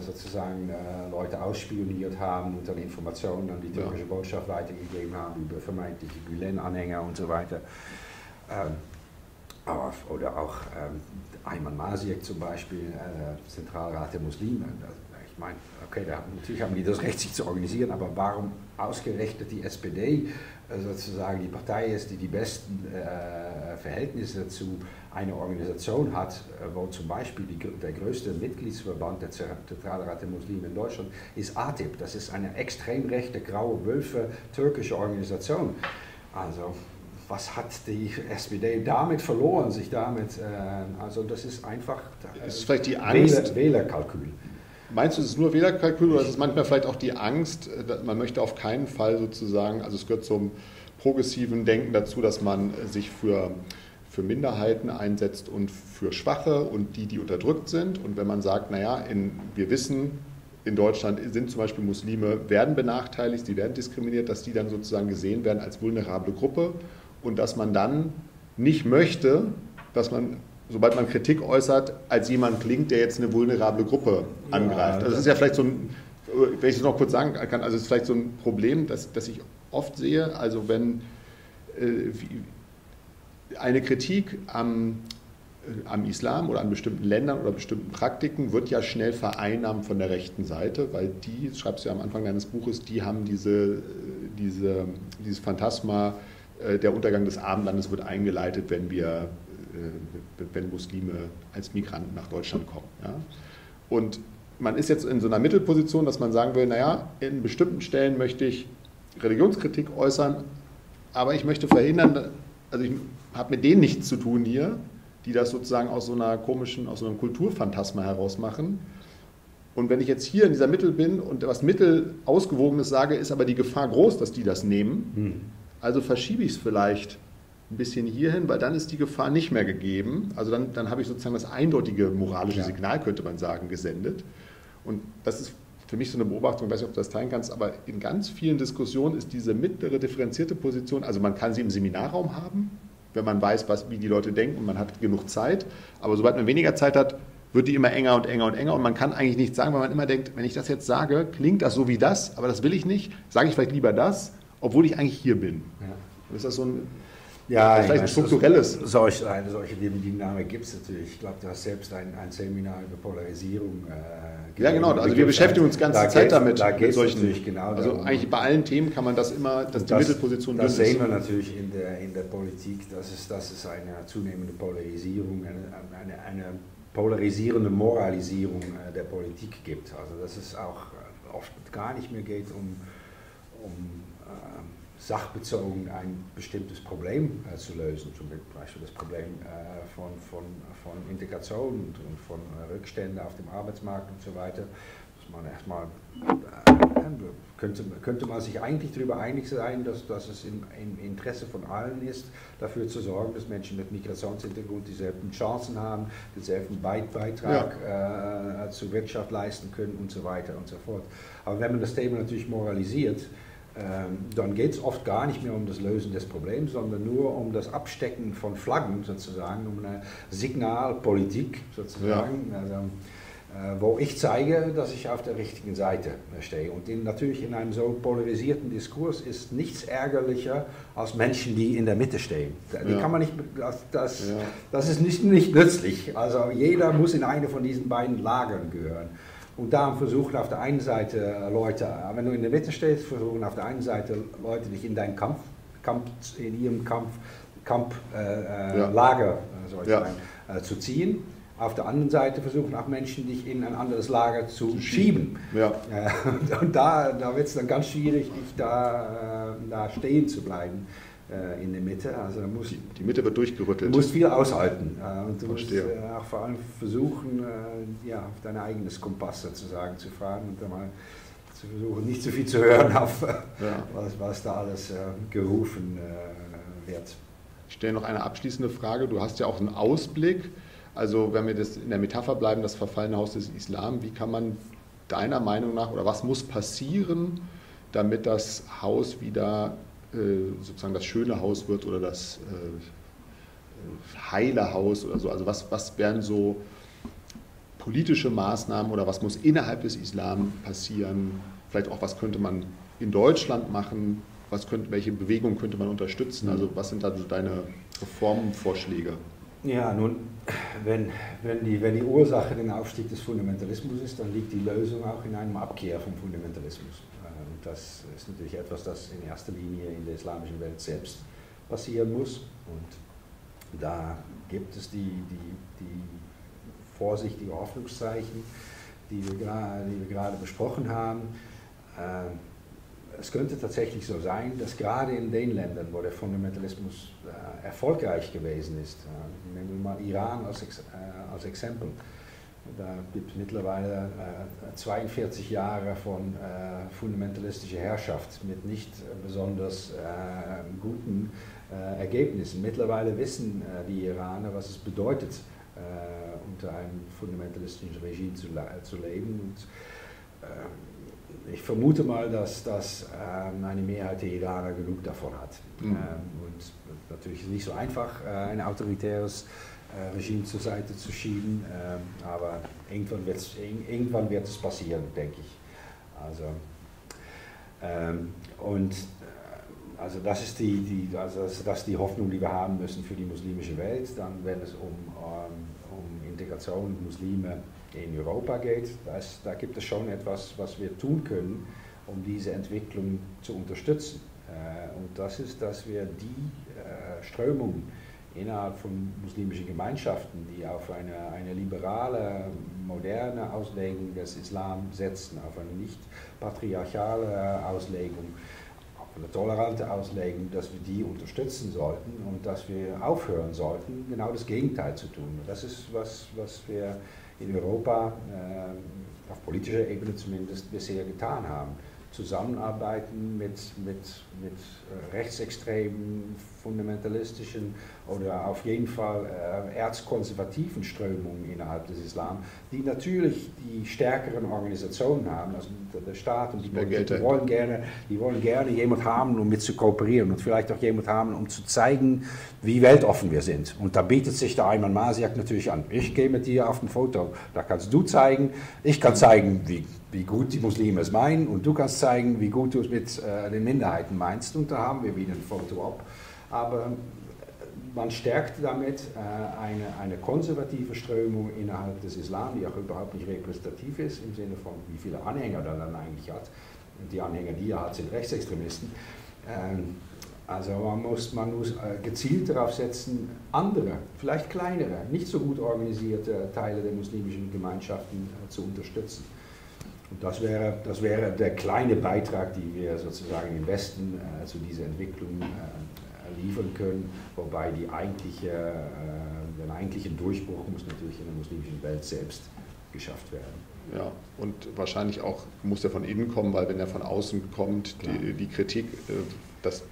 sozusagen äh, Leute ausspioniert haben und dann Informationen an die türkische ja. Botschaft weitergegeben haben über vermeintliche Gülen-Anhänger und so weiter. Ähm, aber, oder auch ähm, Ayman Masiek zum Beispiel, äh, Zentralrat der Muslime. Ich ich meine, okay, da, natürlich haben die das Recht, sich zu organisieren, aber warum ausgerechnet die SPD sozusagen die Partei ist, die die besten äh, Verhältnisse zu einer Organisation hat, äh, wo zum Beispiel die, der größte Mitgliedsverband der Zentralrat der Muslime in Deutschland ist ATIP. Das ist eine extrem rechte, graue Wölfe türkische Organisation. Also was hat die SPD damit verloren, sich damit, äh, also das ist einfach äh, ist vielleicht die Angst, Wähler, Wählerkalkül. Meinst du, es ist nur Wählerkalkül oder ist es manchmal vielleicht auch die Angst, äh, man möchte auf keinen Fall sozusagen, also es gehört zum progressiven Denken dazu, dass man sich für, für Minderheiten einsetzt und für Schwache und die, die unterdrückt sind. Und wenn man sagt, naja, in, wir wissen, in Deutschland sind zum Beispiel Muslime, werden benachteiligt, sie werden diskriminiert, dass die dann sozusagen gesehen werden als vulnerable Gruppe und dass man dann nicht möchte, dass man, sobald man Kritik äußert, als jemand klingt, der jetzt eine vulnerable Gruppe angreift. Also das ist ja vielleicht so ein, wenn ich es noch kurz sagen kann, also es ist vielleicht so ein Problem, das, das ich oft sehe, also wenn äh, eine Kritik am, äh, am Islam oder an bestimmten Ländern oder bestimmten Praktiken wird ja schnell vereinnahmt von der rechten Seite, weil die, das schreibst du ja am Anfang deines Buches, die haben diese, diese, dieses Phantasma, äh, der Untergang des Abendlandes wird eingeleitet, wenn wir, wenn Muslime als Migranten nach Deutschland kommen. Ja? Und man ist jetzt in so einer Mittelposition, dass man sagen will, naja, in bestimmten Stellen möchte ich Religionskritik äußern, aber ich möchte verhindern, also ich habe mit denen nichts zu tun hier, die das sozusagen aus so einer komischen, aus so einem Kulturphantasma heraus machen. Und wenn ich jetzt hier in dieser Mittel bin und was Mittel ausgewogenes sage, ist aber die Gefahr groß, dass die das nehmen. Hm also verschiebe ich es vielleicht ein bisschen hierhin, weil dann ist die Gefahr nicht mehr gegeben. Also dann, dann habe ich sozusagen das eindeutige moralische ja. Signal, könnte man sagen, gesendet. Und das ist für mich so eine Beobachtung, ich weiß nicht, ob du das teilen kannst, aber in ganz vielen Diskussionen ist diese mittlere differenzierte Position, also man kann sie im Seminarraum haben, wenn man weiß, was, wie die Leute denken und man hat genug Zeit, aber sobald man weniger Zeit hat, wird die immer enger und enger und enger und man kann eigentlich nichts sagen, weil man immer denkt, wenn ich das jetzt sage, klingt das so wie das, aber das will ich nicht, sage ich vielleicht lieber das obwohl ich eigentlich hier bin. Ja. Ist das so ein, ja, vielleicht ein strukturelles? Solch, eine solche Dynamik gibt es natürlich. Ich glaube, du hast selbst ein, ein Seminar über Polarisierung. Äh, ja, genau. Also wir beschäftigen uns ganze da Zeit damit. Da geht es natürlich genau Also darum. eigentlich bei allen Themen kann man das immer, dass die das, Mittelposition Das sehen wir natürlich in der, in der Politik, dass es, dass es eine zunehmende Polarisierung, eine, eine, eine polarisierende Moralisierung äh, der Politik gibt. Also dass es auch äh, oft gar nicht mehr geht um, um sachbezogen ein bestimmtes Problem äh, zu lösen, zum Beispiel das Problem äh, von, von, von Integration und, und von äh, Rückständen auf dem Arbeitsmarkt und so weiter, dass man erstmal, äh, könnte, könnte man sich eigentlich darüber einig sein, dass, dass es im, im, Interesse von allen ist, dafür zu sorgen, dass Menschen mit Migrationshintergrund dieselben Chancen haben, denselben Beitrag ja. Äh, zur Wirtschaft leisten können und so weiter und so fort. Aber wenn man das Thema natürlich moralisiert, dann geht es oft gar nicht mehr um das Lösen des Problems, sondern nur um das Abstecken von Flaggen sozusagen, um eine Signalpolitik sozusagen, ja. also, äh, wo ich zeige, dass ich auf der richtigen Seite stehe. Und in, natürlich in einem so polarisierten Diskurs ist nichts ärgerlicher als Menschen, die in der Mitte stehen. Die ja. kann man nicht, das, das, ja. das ist nicht, nicht nützlich. Also jeder muss in eine von diesen beiden Lagern gehören. Und darum versuchen auf der einen Seite Leute, wenn du in der Mitte stehst, versuchen auf der einen Seite Leute dich in deinen Kampf, Kampf in ihrem Kampf, Kampflager äh, ja. Lager, äh, ja. äh, zu ziehen. Auf der anderen Seite versuchen auch Menschen, dich in ein anderes Lager zu, zu schieben. schieben. Ja. und da, da wird es dann ganz schwierig, da, äh, da stehen zu bleiben. Äh, in der Mitte. Also musst, die, die, Mitte wird durchgerüttelt. Du musst viel aushalten. Äh, und du Verstehe. musst äh, auch vor allem versuchen, ja, auf dein eigenes Kompass sozusagen zu fahren und dann mal zu versuchen, nicht zu viel zu hören auf, ja. was, was da alles gerufen wird. Ich stelle noch eine abschließende Frage. Du hast ja auch einen Ausblick. Also wenn wir das in der Metapher bleiben, das verfallene Haus des Islam, wie kann man deiner Meinung nach oder was muss passieren, damit das Haus wieder äh, sozusagen das schöne Haus wird oder das äh, heile Haus oder so. Also was, was wären so politische Maßnahmen oder was muss innerhalb des Islam passieren? Vielleicht auch, was könnte man in Deutschland machen? Was könnte, welche Bewegung könnte man unterstützen? Also was sind da so deine Reformvorschläge? Ja, nun, wenn, wenn, die, wenn die Ursache den Aufstieg des Fundamentalismus ist, dann liegt die Lösung auch in einem Abkehr vom Fundamentalismus. Das ist natürlich etwas, das in erster Linie in der islamischen Welt selbst passieren muss. Und da gibt es die, die, die vorsichtige Hoffnungszeichen, die wir, gerade, die wir gerade besprochen haben. Ähm, es könnte tatsächlich so sein, dass gerade in den Ländern, wo der Fundamentalismus äh, erfolgreich gewesen ist, äh, nehmen wir mal Iran als, äh, als Exempel, da gibt es mittlerweile äh, 42 Jahre von äh, fundamentalistischer Herrschaft mit nicht besonders äh, guten äh, Ergebnissen. Mittlerweile wissen die Iraner, was es bedeutet, unter einem fundamentalistischen Regime zu, zu leben. Und, ähm, ich vermute mal, dass, dass ähm, eine Mehrheit der Iraner genug davon hat. Mhm. Ähm, und natürlich ist es nicht so einfach, äh, ein autoritäres äh, Regime zur Seite zu schieben, ähm, aber irgendwann, wird's, irgendwann wird es passieren, denke ich. Also, ähm, und äh, also das ist die, die, also das, ist die Hoffnung, die wir haben müssen für die muslimische Welt, dann wenn es um, um, um Integration Muslime in Europa geht, das, da gibt es schon etwas, was wir tun können, um diese Entwicklung zu unterstützen. Äh, und das ist, dass wir die äh, Strömungen innerhalb von muslimischen Gemeinschaften, die auf eine, eine liberale, moderne Auslegung des Islam setzen, auf eine nicht patriarchale Auslegung, auf eine tolerante Auslegung, dass wir die unterstützen sollten und dass wir aufhören sollten, genau das Gegenteil zu tun. Das ist was, was wir in Europa äh, auf politischer Ebene zumindest bisher getan haben. Zusammenarbeiten mit, mit, mit äh, rechtsextremen, fundamentalistischen oder auf jeden Fall äh, erzkonservativen Strömungen innerhalb des Islam, die natürlich die stärkeren Organisationen haben, also der Staat und die Politik, die wollen, gerne, die wollen gerne jemand haben, um mit zu kooperieren und vielleicht auch jemand haben, um zu zeigen, wie weltoffen wir sind. Und da bietet sich der Ayman Masiak natürlich an. Ich gehe mit dir auf ein Foto, da kannst du zeigen, ich kann zeigen, wie, wie gut die Muslime es meinen und du kannst zeigen, wie gut du es mit äh, den Minderheiten meinst und da haben wir wieder ein Foto ab. Aber man stärkt damit äh, eine, eine konservative Strömung innerhalb des Islam, die auch überhaupt nicht repräsentativ ist, im Sinne von, wie viele Anhänger er dann eigentlich hat. Die Anhänger, die er hat, sind Rechtsextremisten. Ähm, also man muss, man muss äh, gezielt darauf setzen, andere, vielleicht kleinere, nicht so gut organisierte Teile der muslimischen Gemeinschaften äh, zu unterstützen. Und das wäre, das wäre der kleine Beitrag, den wir sozusagen im Westen äh, zu dieser Entwicklung liefern können, wobei die eigentliche, äh, den eigentlichen Durchbruch muss natürlich in der muslimischen Welt selbst geschafft werden. Ja, und wahrscheinlich auch muss er von innen kommen, weil wenn er von außen kommt, die, die, Kritik, äh, das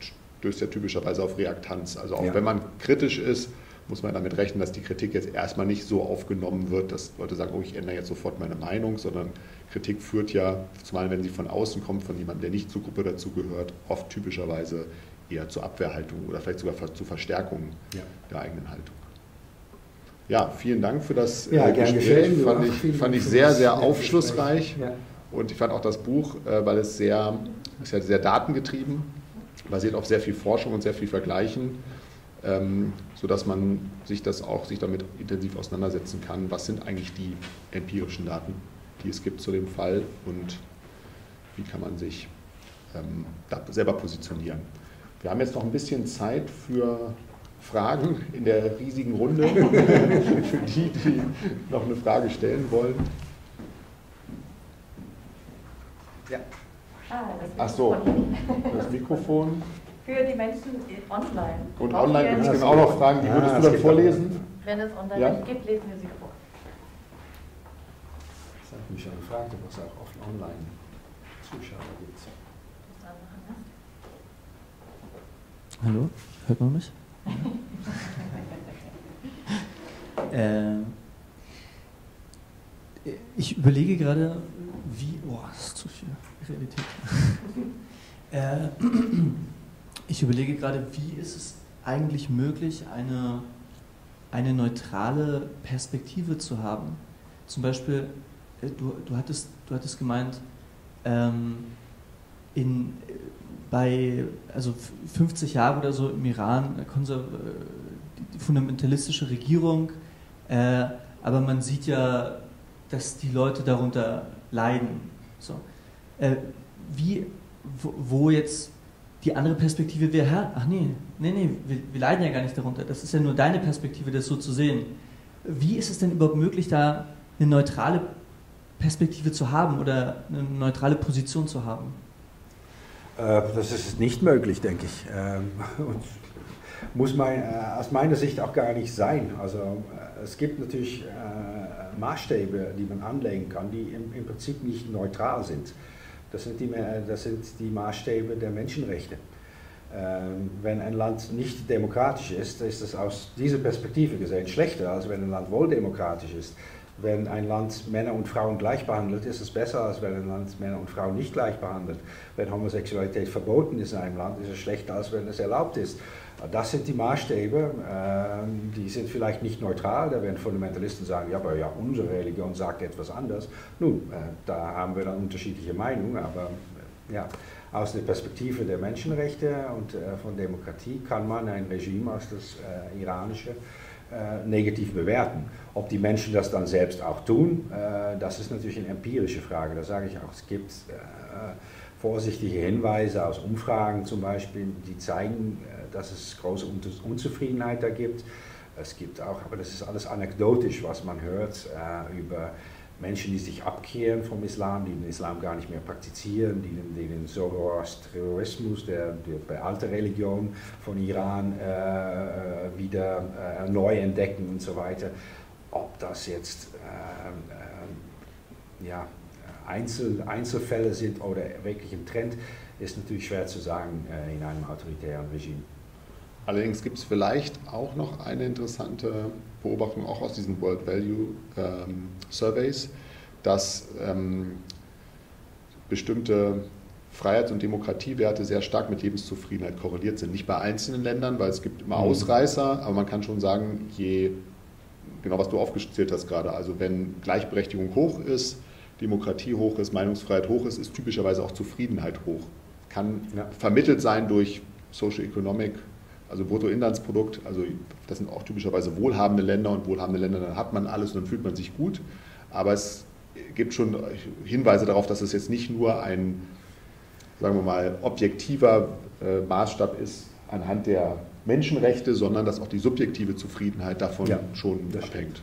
stößt ja typischerweise auf Reaktanz. Also auch ja. wenn man kritisch ist, muss man damit rechnen, dass die Kritik jetzt erstmal nicht so aufgenommen wird, dass Leute sagen, oh, ich ändere jetzt sofort meine Meinung, sondern Kritik führt ja, zumal wenn sie von außen kommt, von jemandem, der nicht zur Gruppe dazugehört, oft typischerweise eher zur Abwehrhaltung oder vielleicht sogar zur Verstärkung ja. der eigenen Haltung. Ja, vielen Dank für das ja, äh, Gespräch. Fand ich, fand ich sehr, sehr aufschlussreich. Ja. Und ich fand auch das Buch, äh, weil es sehr, ist ja sehr datengetrieben, basiert auf sehr viel Forschung und sehr viel Vergleichen, ähm, sodass man sich das auch sich damit intensiv auseinandersetzen kann. Was sind eigentlich die empirischen Daten, die es gibt zu dem Fall und wie kann man sich ähm, da selber positionieren? Wir haben jetzt noch ein bisschen Zeit für Fragen in der riesigen Runde, für die, die noch eine Frage stellen wollen. Ja. Ah, Ach so, das Mikrofon. Für die Menschen online. Und online gibt es genau noch Fragen, die würdest du dann vorlesen? Wenn es online ja? nicht gibt, lesen wir sie vor. Das hat mich schon gefragt, ob es auch oft online Zuschauer gibt. Hallo, hört man mich? äh, ich überlege gerade, wie. Oh, das ist zu viel Realität. äh, ich überlege gerade, wie ist es eigentlich möglich, eine, eine neutrale Perspektive zu haben. Zum Beispiel, äh, du, du, hattest, du hattest gemeint, ähm, in, bei also 50 Jahre oder so im Iran, äh, die fundamentalistische Regierung, äh, aber man sieht ja, dass die Leute darunter leiden. So. Äh, wie, wo, wo, jetzt die andere Perspektive wäre, ach nee, nee, nee, wir, wir leiden ja gar nicht darunter. Das ist ja nur deine Perspektive, das so zu sehen. Wie ist es denn überhaupt möglich, da eine neutrale Perspektive zu haben oder eine neutrale Position zu haben? Äh, das ist nicht möglich, denke ich. Ähm, und muss man äh, aus meiner Sicht auch gar nicht sein. Also äh, es gibt natürlich Maßstäbe, die man anlegen kann, die im, Prinzip nicht neutral sind. Das sind die, das sind die Maßstäbe der Menschenrechte. Ähm, wenn ein Land nicht demokratisch ist, ist es aus dieser Perspektive gesehen schlechter, als wenn ein Land wohl demokratisch ist. Wenn ein Land Männer und Frauen gleich behandelt, ist es besser, als wenn ein Land Männer und Frauen nicht gleich behandelt. Wenn Homosexualität verboten ist in einem Land, ist es schlechter, als wenn es erlaubt ist. Das sind die Maßstäbe, ähm, die sind vielleicht nicht neutral, da werden Fundamentalisten sagen, ja, aber ja, unsere Religion sagt etwas anders. Nun, äh, da haben wir dann unterschiedliche Meinungen, aber ja, aus der Perspektive der Menschenrechte und äh, von Demokratie kann man ein Regime aus das äh, iranische äh, negativ bewerten. Ob die Menschen das dann selbst auch tun, äh, das ist natürlich eine empirische Frage. Da sage ich auch, es gibt äh, vorsichtige Hinweise aus Umfragen zum Beispiel, die zeigen, äh, dass es große Unzufriedenheit da gibt. Es gibt auch, aber das ist alles anekdotisch, was man hört über Menschen, die sich abkehren vom Islam, die den Islam gar nicht mehr praktizieren, die den, die den Zoroastrismus, der, der alte Religion von Iran, äh, äh, wieder äh, neu entdecken und so weiter. Ob das jetzt äh, ja, Einzel, Einzelfälle sind oder wirklich ein Trend, ist natürlich schwer zu sagen äh, in einem autoritären Regime. Allerdings gibt es vielleicht auch noch eine interessante Beobachtung, auch aus diesen World Value ähm, Surveys, dass ähm, bestimmte Freiheits- und Demokratiewerte sehr stark mit Lebenszufriedenheit korreliert sind. Nicht bei einzelnen Ländern, weil es gibt immer mhm. Ausreißer, aber man kann schon sagen, je, genau was du aufgezählt hast gerade, also wenn Gleichberechtigung hoch ist, Demokratie hoch ist, Meinungsfreiheit hoch ist, ist typischerweise auch Zufriedenheit hoch. Kann ja. vermittelt sein durch Social Economic also Bruttoinlandsprodukt, also das sind auch typischerweise wohlhabende Länder und wohlhabende Länder, dann hat man alles und dann fühlt man sich gut. Aber es gibt schon Hinweise darauf, dass es jetzt nicht nur ein, sagen wir mal, objektiver äh, Maßstab ist anhand der Menschenrechte, sondern dass auch die subjektive Zufriedenheit davon ja, schon abhängt.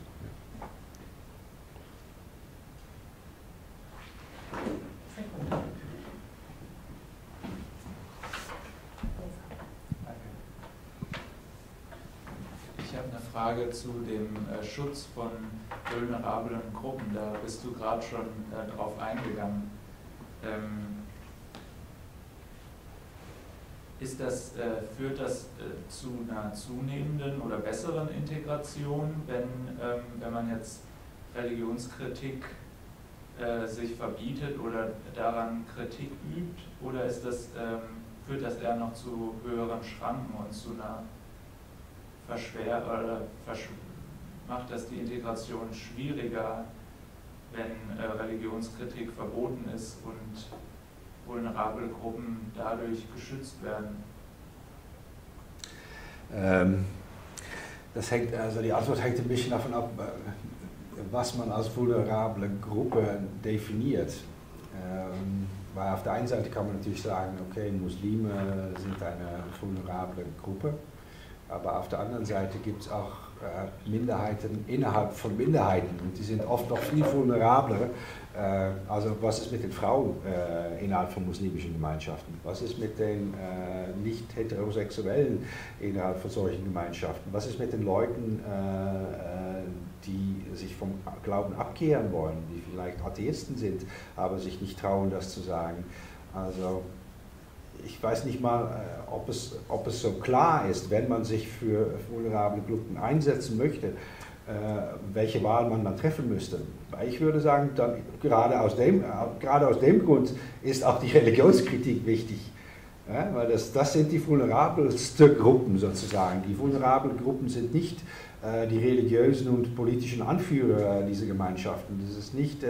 Frage zu dem äh, Schutz von vulnerablen Gruppen. Da bist du gerade schon äh, drauf eingegangen. Ähm, ist das, äh, führt das zu einer zunehmenden oder besseren Integration, wenn, ähm, wenn man jetzt Religionskritik sich verbietet oder daran Kritik übt? Oder ist das, ähm, führt das eher noch zu höheren Schranken und zu einer verschwer versch macht das die Integration schwieriger, wenn äh, Religionskritik verboten ist und vulnerable Gruppen dadurch geschützt werden? Ähm, das hängt, also die Antwort hängt ein bisschen davon ab, äh, was man als vulnerable Gruppe definiert. Ähm, weil auf der einen Seite kann man natürlich sagen, okay, Muslime sind eine vulnerable Gruppe. Aber auf der anderen Seite gibt es auch äh, Minderheiten innerhalb von Minderheiten und die sind oft noch viel vulnerabler. Äh, also was ist mit den Frauen äh, innerhalb von muslimischen Gemeinschaften? Was ist mit den äh, nicht heterosexuellen innerhalb von solchen Gemeinschaften? Was ist mit den Leuten, äh, äh, die sich vom Glauben abkehren wollen, die vielleicht Atheisten sind, aber sich nicht trauen, das zu sagen? Also ich weiß nicht mal, äh, ob es, ob es so klar ist, wenn man sich für vulnerable Gruppen einsetzen möchte, äh, welche Wahl man dann treffen müsste. Ich würde sagen, dann gerade aus dem, gerade aus dem Grund ist auch die Religionskritik wichtig. Ja, weil das, das sind die vulnerabelsten Gruppen sozusagen. Die vulnerablen Gruppen sind nicht äh, die religiösen und politischen Anführer dieser Gemeinschaften. Das ist nicht äh,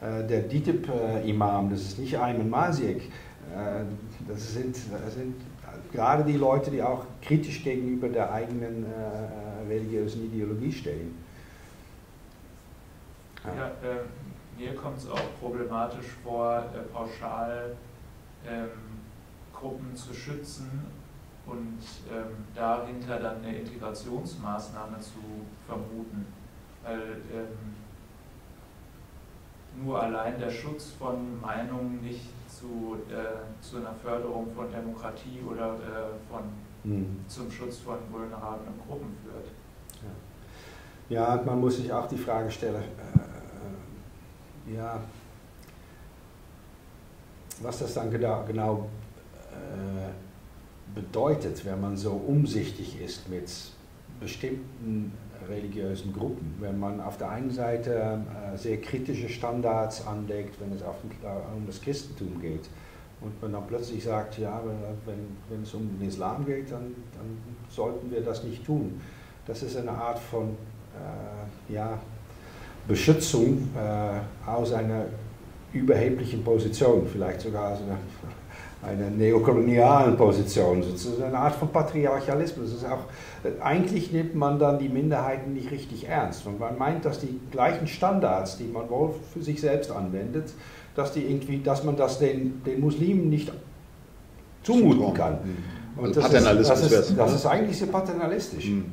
äh der DITIB-Imam, das ist nicht Ayman Masiek. Äh, das sind, das sind gerade die Leute, die auch kritisch gegenüber der eigenen äh, religiösen Ideologie stehen. Ja, ja äh, mir kommt es auch problematisch vor, äh, pauschal ähm, Gruppen zu schützen und ähm, dahinter dann eine Integrationsmaßnahme zu vermuten. Weil ähm, nur allein der Schutz von Meinungen nicht zu, äh, zu einer Förderung von Demokratie oder äh, von, mhm. zum Schutz von vulnerablen Gruppen führt. Ja, ja man muss sich auch die Frage stellen, äh, ja, was das dann genau, genau äh, bedeutet, wenn man so umsichtig ist mit bestimmten religiösen Gruppen. Wenn man auf der einen Seite äh, sehr kritische Standards anlegt, wenn es äh, um das Christentum geht, und man dann plötzlich sagt, ja, wenn, wenn es um den Islam geht, dann, dann sollten wir das nicht tun. Das ist eine Art von äh, ja, Beschützung äh, aus einer überheblichen Position, vielleicht sogar aus einer einer neokolonialen Position, sozusagen eine Art von Patriarchalismus. Das ist auch, eigentlich nimmt man dann die Minderheiten nicht richtig ernst. Und man meint, dass die gleichen Standards, die man wohl für sich selbst anwendet, dass, die irgendwie, dass man das den, den Muslimen nicht zumuten kann. Mhm. Und also das, ist, das, ist, das ist eigentlich sehr paternalistisch. Mhm.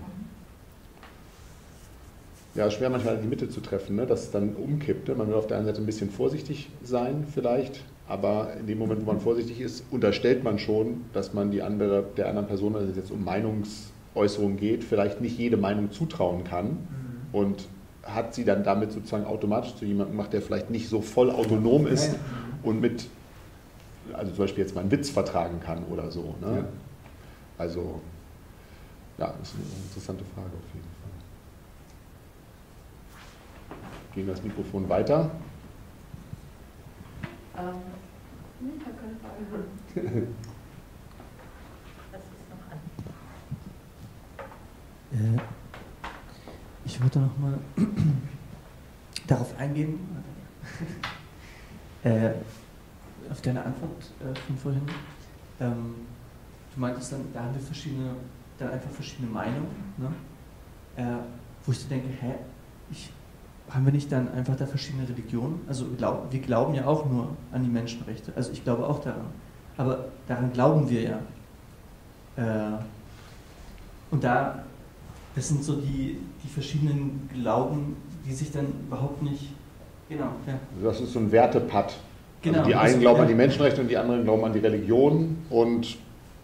Ja, schwer manchmal die Mitte zu treffen, ne? dass es dann umkippt. Ne? Man will auf der einen Seite ein bisschen vorsichtig sein, vielleicht, aber in dem Moment, wo man vorsichtig ist, unterstellt man schon, dass man die andere, der anderen Person, also es jetzt um Meinungsäußerung geht, vielleicht nicht jede Meinung zutrauen kann mhm. und hat sie dann damit sozusagen automatisch zu jemandem gemacht, der vielleicht nicht so voll autonom ist und mit, also zum Beispiel jetzt mal einen Witz vertragen kann oder so. Ne? Ja. Also, ja, das ist eine interessante Frage auf jeden Fall. Gehen wir das Mikrofon weiter. Ähm. Äh, ich würde noch mal darauf eingehen, äh, auf deine Antwort äh, von vorhin. Ähm, du meintest dann, da haben wir verschiedene, dann einfach verschiedene Meinungen, ne? Wo ich so denke, hä, ich haben wir nicht dann einfach da verschiedene Religionen? Also glaub, wir glauben ja auch nur an die Menschenrechte. Also ich glaube auch daran. Aber daran glauben wir ja. Äh, und da, das sind so die, die verschiedenen Glauben, die sich dann überhaupt nicht. Genau. Ja. Das ist so ein Wertepad. Genau, also die einen glauben an die Menschenrechte und die anderen glauben an die Religion und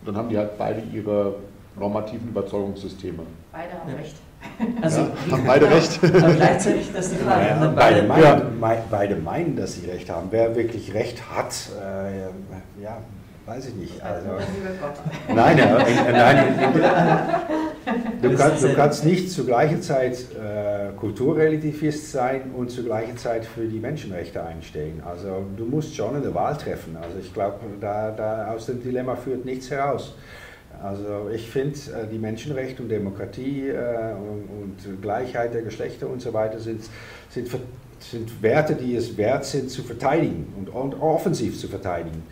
dann haben die halt beide ihre normativen Überzeugungssysteme. Beide haben ja. recht. Also, ja, haben beide recht. Aber gleichzeitig, dass die Frage. Ja, beide, meinen, ja. beide meinen, dass sie recht haben. Wer wirklich recht hat, äh, ja, weiß ich nicht. Also, nein, äh, nein du, kannst, du kannst nicht zur gleichen Zeit äh, Kulturrelativist sein und zur gleichen Zeit für die Menschenrechte einstehen. Also du musst schon eine Wahl treffen. Also ich glaube, da, da aus dem Dilemma führt nichts heraus. Also ich finde, äh, die Menschenrechte und Demokratie äh, und Gleichheit der Geschlechter und so weiter sind, sind, sind Werte, die es wert sind zu verteidigen und, offensiv zu verteidigen.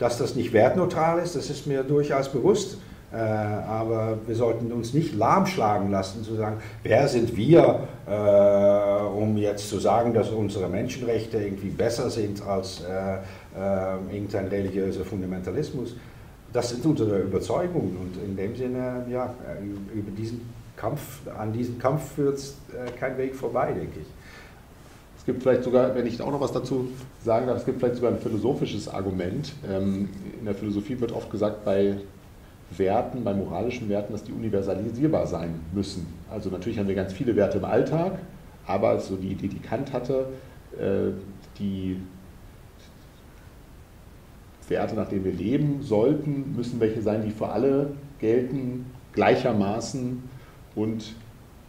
Dass das nicht wertneutral ist, das ist mir durchaus bewusst. Äh, aber wir sollten uns nicht lahmschlagen lassen, zu sagen, wer sind wir, äh, um jetzt zu sagen, dass unsere Menschenrechte irgendwie besser sind als äh, äh irgendein religiöser Fundamentalismus das sind unsere Überzeugungen und in dem Sinne, ja, über diesen Kampf, an diesem Kampf führt äh, kein Weg vorbei, denke ich. Es gibt vielleicht sogar, wenn ich auch noch was dazu sagen darf, es gibt vielleicht sogar ein philosophisches Argument. Ähm, in der Philosophie wird oft gesagt, bei Werten, bei moralischen Werten, dass die universalisierbar sein müssen. Also natürlich haben wir ganz viele Werte im Alltag, aber so die Idee, die Kant hatte, äh, die Werte, nach denen wir leben sollten, müssen welche sein, die für alle gelten, gleichermaßen und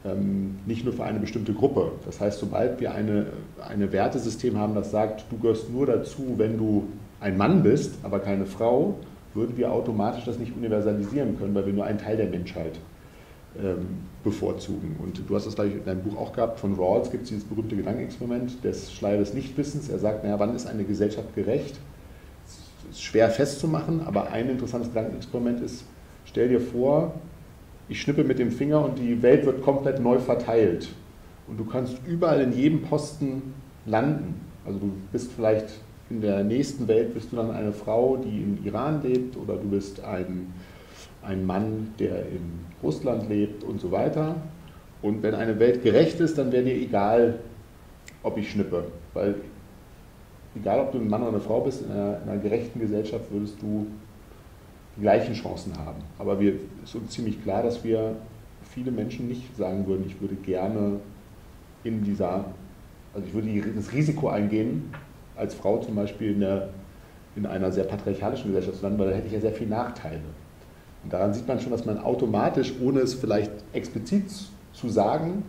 ähm, nicht nur für eine bestimmte Gruppe. Das heißt, sobald wir eine, eine Wertesystem haben, das sagt, du gehörst nur dazu, wenn du ein Mann bist, aber keine Frau, würden wir automatisch das nicht universalisieren können, weil wir nur einen Teil der Menschheit ähm, bevorzugen. Und du hast das, glaube ich, in deinem Buch auch gehabt, von Rawls gibt es dieses berühmte Gedankenexperiment des Schleier des Nichtwissens. Er sagt, naja, wann ist eine Gesellschaft gerecht? Ist schwer festzumachen, aber ein interessantes Gedankenexperiment ist, stell dir vor, ich schnippe mit dem Finger und die Welt wird komplett neu verteilt. Und du kannst überall in jedem Posten landen. Also du bist vielleicht in der nächsten Welt, bist du dann eine Frau, die im Iran lebt oder du bist ein, ein Mann, der in Russland lebt und so weiter. Und wenn eine Welt gerecht ist, dann wäre dir egal, ob ich schnippe. Weil egal, ob du ein Mann oder eine Frau bist, in einer, in einer gerechten Gesellschaft würdest du die gleichen Chancen haben. Aber es ist uns ziemlich klar, dass wir viele Menschen nicht sagen würden, ich würde gerne in dieser, also ich würde das Risiko eingehen, als Frau zum Beispiel in, der, in einer sehr patriarchalischen Gesellschaft zu landen, weil da hätte ich ja sehr viele Nachteile. Und daran sieht man schon, dass man automatisch, ohne es vielleicht explizit zu sagen,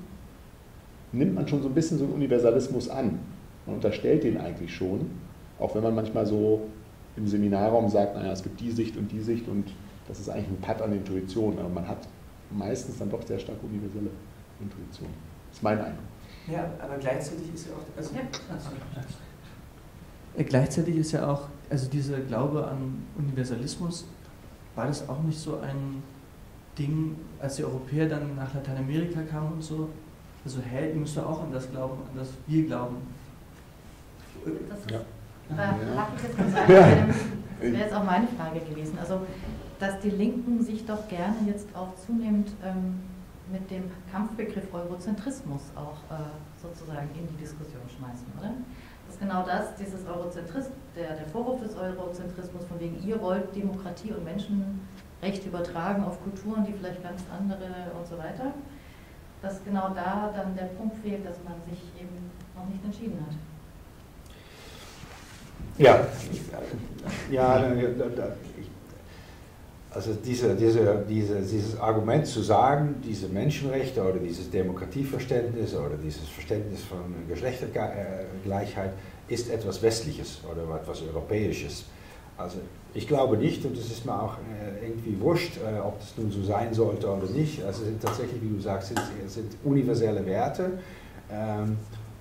nimmt man schon so ein bisschen so einen Universalismus an. Man unterstellt den eigentlich schon, auch wenn man manchmal so im Seminarraum sagt, naja, es gibt die Sicht und die Sicht und das ist eigentlich ein Pad an Intuition, aber man hat meistens dann doch sehr stark universelle Intuition. Das ist mein Eindruck. Ja, aber gleichzeitig ist ja auch, also, also, gleichzeitig ist ja auch, also dieser Glaube an Universalismus, war das auch nicht so ein Ding, als die Europäer dann nach Lateinamerika kamen und so, also hä, ihr müsst ja auch an das glauben, an das wir glauben. Das ja. Da ja. ich jetzt mal sagen, ähm, das wäre jetzt auch meine Frage gewesen. Also, dass die Linken sich doch gerne jetzt auch zunehmend ähm, mit dem Kampfbegriff Eurozentrismus auch äh, sozusagen in die Diskussion schmeißen, oder? Das ist genau das, dieses Eurozentrismus, der, der Vorwurf des Eurozentrismus, von wegen ihr wollt Demokratie und Menschenrechte übertragen auf Kulturen, die vielleicht ganz andere und so weiter, dass genau da dann der Punkt fehlt, dass man sich eben noch nicht entschieden hat. Ja, ja, also diese, diese, diese, dieses Argument zu sagen, diese Menschenrechte oder dieses Demokratieverständnis oder dieses Verständnis von Geschlechtergleichheit ist etwas Westliches oder etwas Europäisches. Also ich glaube nicht und es ist mir auch äh, irgendwie wurscht, äh, ob das nun so sein sollte oder nicht. Also sind tatsächlich, wie du sagst, sind, sind universelle Werte.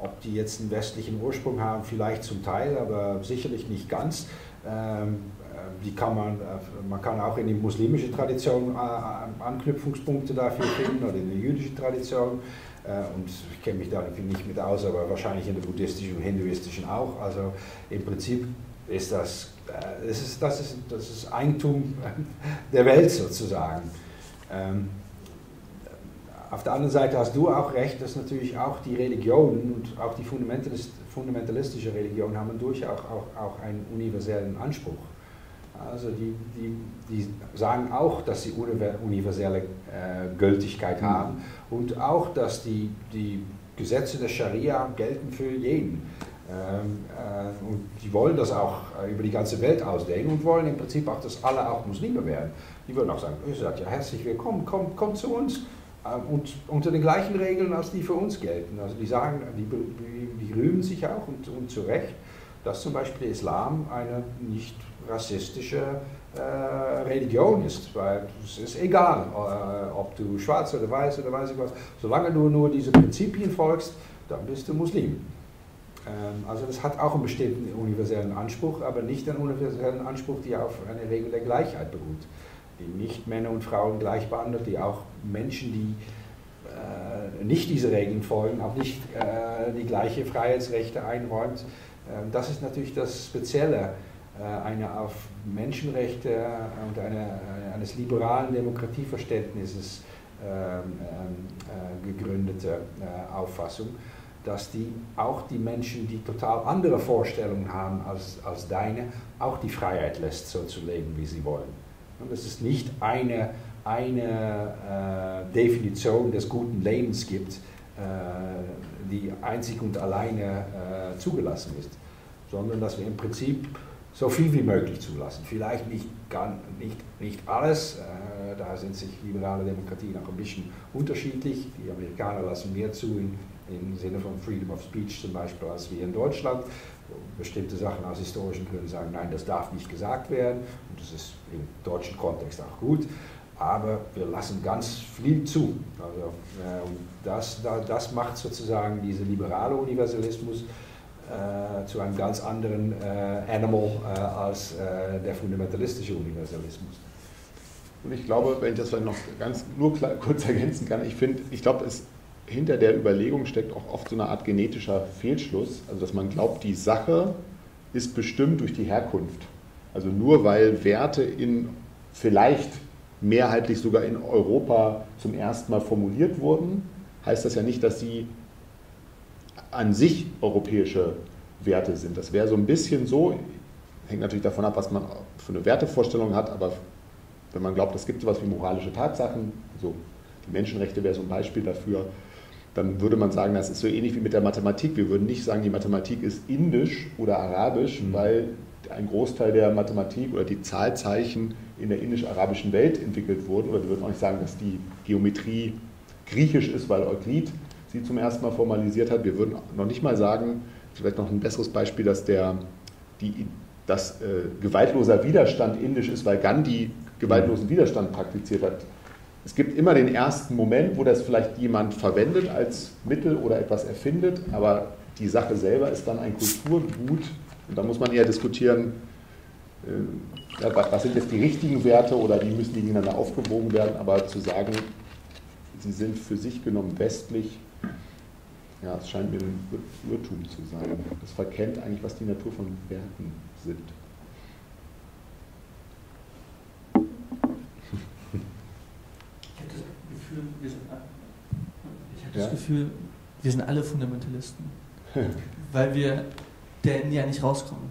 Ähm, ob die jetzt einen westlichen Ursprung haben, vielleicht zum Teil, aber sicherlich nicht ganz. Ähm, die kann man, äh, man kann auch in die muslimische Tradition äh, Anknüpfungspunkte dafür finden oder in die jüdische Tradition. Äh, und ich kenne mich da nicht mit aus, aber wahrscheinlich in der buddhistischen und hinduistischen auch. Also im Prinzip ist das, das, ist, das, ist, das ist Eigentum der Welt sozusagen. Auf der anderen Seite hast du auch recht, dass natürlich auch die Religionen und auch die fundamentalistische Religion haben durchaus auch, auch einen universellen Anspruch. Also die, die, die sagen auch, dass sie universelle äh, Gültigkeit mhm. haben und auch, dass die, die Gesetze der Scharia gelten für jeden. Ähm, äh, und die wollen das auch äh, über die ganze Welt ausdehnen und wollen im Prinzip auch, dass alle auch Muslime werden. Die würden auch sagen, ihr seid ja herzlich willkommen, kommt, kommt zu uns. Äh, und unter den gleichen Regeln, als die für uns gelten. Also die sagen, die, die rühmen sich auch und, und zu Recht, dass zum Beispiel Islam eine nicht rassistische äh, Religion ist, weil es ist egal, äh, ob du schwarz oder weiß oder weiß ich was, solange du nur diese Prinzipien folgst, dann bist du Muslim. Ähm, also das hat auch einen bestimmten universellen Anspruch, aber nicht einen universellen Anspruch, der auf eine Regel der Gleichheit beruht. Die nicht Männer und Frauen gleich behandelt, die auch Menschen, die äh, nicht diese Regeln folgen, auch nicht äh, die gleiche Freiheitsrechte einräumt. Ähm, das ist natürlich das Spezielle äh, eine auf Menschenrechte und eine, eines liberalen Demokratieverständnisses ähm, ähm, äh, gegründete Auffassung, dass die auch die Menschen, die total andere Vorstellungen haben als, als deine, auch die Freiheit lässt, so zu leben, wie sie wollen. Dass es nicht eine, eine äh, Definition des guten Lebens gibt, äh, die einzig und alleine äh, zugelassen ist, sondern dass wir im Prinzip so viel wie möglich zulassen. Vielleicht nicht, gar, nicht, nicht alles, äh, da sind sich liberale Demokratien auch ein bisschen unterschiedlich. Die Amerikaner lassen mehr zu in, im Sinne von Freedom of Speech zum Beispiel als wir in Deutschland. Bestimmte Sachen aus historischen Gründen sagen, nein, das darf nicht gesagt werden. Und das ist im deutschen Kontext auch gut. Aber wir lassen ganz viel zu. Also, äh, das, das macht sozusagen dieser liberale Universalismus äh, zu einem ganz anderen äh, Animal äh, als der fundamentalistische Universalismus. Und ich glaube, wenn ich das noch ganz nur kurz ergänzen kann, ich finde, ich glaube, es hinter der Überlegung steckt auch oft so eine Art genetischer Fehlschluss, also dass man glaubt, die Sache ist bestimmt durch die Herkunft. Also nur weil Werte in vielleicht mehrheitlich sogar in Europa zum ersten Mal formuliert wurden, heißt das ja nicht, dass sie an sich europäische Werte sind. Das wäre so ein bisschen so, hängt natürlich davon ab, was man für eine Wertevorstellung hat, aber wenn man glaubt, es gibt sowas wie moralische Tatsachen, so die Menschenrechte wäre so ein Beispiel dafür, dann würde man sagen, das ist so ähnlich wie mit der Mathematik. Wir würden nicht sagen, die Mathematik ist indisch oder arabisch, mhm. weil ein Großteil der Mathematik oder die Zahlzeichen in der indisch-arabischen Welt entwickelt wurden. Oder wir würden auch nicht sagen, dass die Geometrie griechisch ist, weil Euklid sie zum ersten Mal formalisiert hat. Wir würden noch nicht mal sagen, vielleicht noch ein besseres Beispiel, dass, der, die, dass äh, gewaltloser Widerstand indisch ist, weil Gandhi gewaltlosen Widerstand praktiziert hat. Es gibt immer den ersten Moment, wo das vielleicht jemand verwendet als Mittel oder etwas erfindet, aber die Sache selber ist dann ein Kulturgut und da muss man eher diskutieren, äh, was sind jetzt die richtigen Werte oder wie müssen die gegeneinander aufgewogen werden, aber zu sagen, sie sind für sich genommen westlich, ja, es scheint mir ein Irrtum zu sein. Das verkennt eigentlich, was die Natur von Werten sind. Gefühl, wir sind, ich habe das ja? Gefühl, wir sind alle Fundamentalisten. weil wir denn ja nicht rauskommen.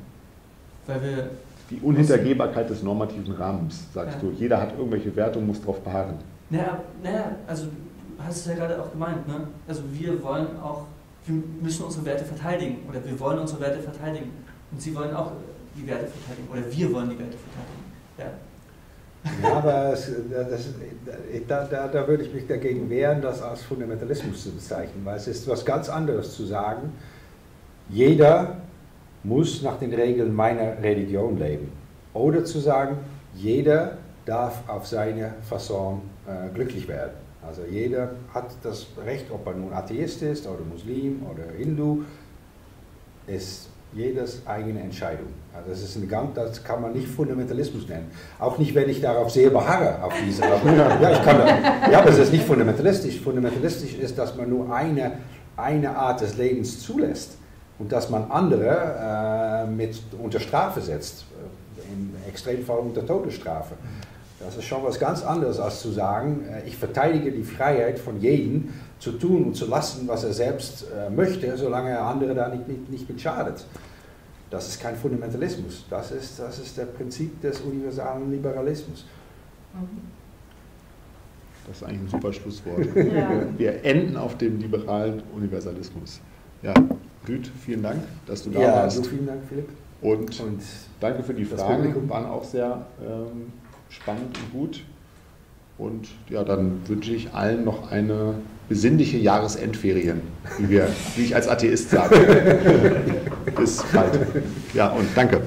Weil wir die Unhintergehbarkeit des normativen Rahmens, sagst ja. du. Jeder hat irgendwelche Werte und muss darauf beharren. Naja, naja, also du hast es ja gerade auch gemeint, ne? Also wir wollen auch, wir müssen unsere Werte verteidigen oder wir wollen unsere Werte verteidigen. Und sie wollen auch die Werte verteidigen oder wir wollen die Werte verteidigen. Ja. Ja, aber das, das, da, da, da, würde ich mich dagegen wehren, das als Fundamentalismus zu bezeichnen, weil es ist was ganz anderes zu sagen, jeder muss nach den Regeln meiner Religion leben. Oder zu sagen, jeder darf auf seine Fasson äh, glücklich werden. Also jeder hat das Recht, ob er nun Atheist ist oder Muslim oder Hindu, ist jedes eigene Entscheidung. Also das ist ein ganz, das kann man nicht Fundamentalismus nennen. Auch nicht, wenn ich darauf sehr beharre, auf diese. ja, ich kann das, ja, aber es ist nicht fundamentalistisch. Fundamentalistisch ist, dass man nur eine, eine Art des Lebens zulässt und dass man andere äh, mit unter Strafe setzt, äh, im Extremfall unter Todesstrafe. Das ist schon was ganz anderes als zu sagen, äh, ich verteidige die Freiheit von jedem zu tun und zu lassen, was er selbst äh, möchte, solange er andere da nicht, nicht, nicht mit schadet. Das ist kein Fundamentalismus, das ist das ist der Prinzip des universalen Liberalismus. Das ist eigentlich ein super Schlusswort. Ja. Wir enden auf dem liberalen Universalismus. Ja, Rüd, vielen Dank, dass du da ja, warst. Ja, vielen Dank, Philipp. Und, und danke für die Fragen, Publikum. waren auch sehr ähm, spannend und gut. Und ja, dann wünsche ich allen noch eine besinnliche Jahresendferien, wie, wir, wie ich als Atheist sage. Bis bald. Ja, und danke.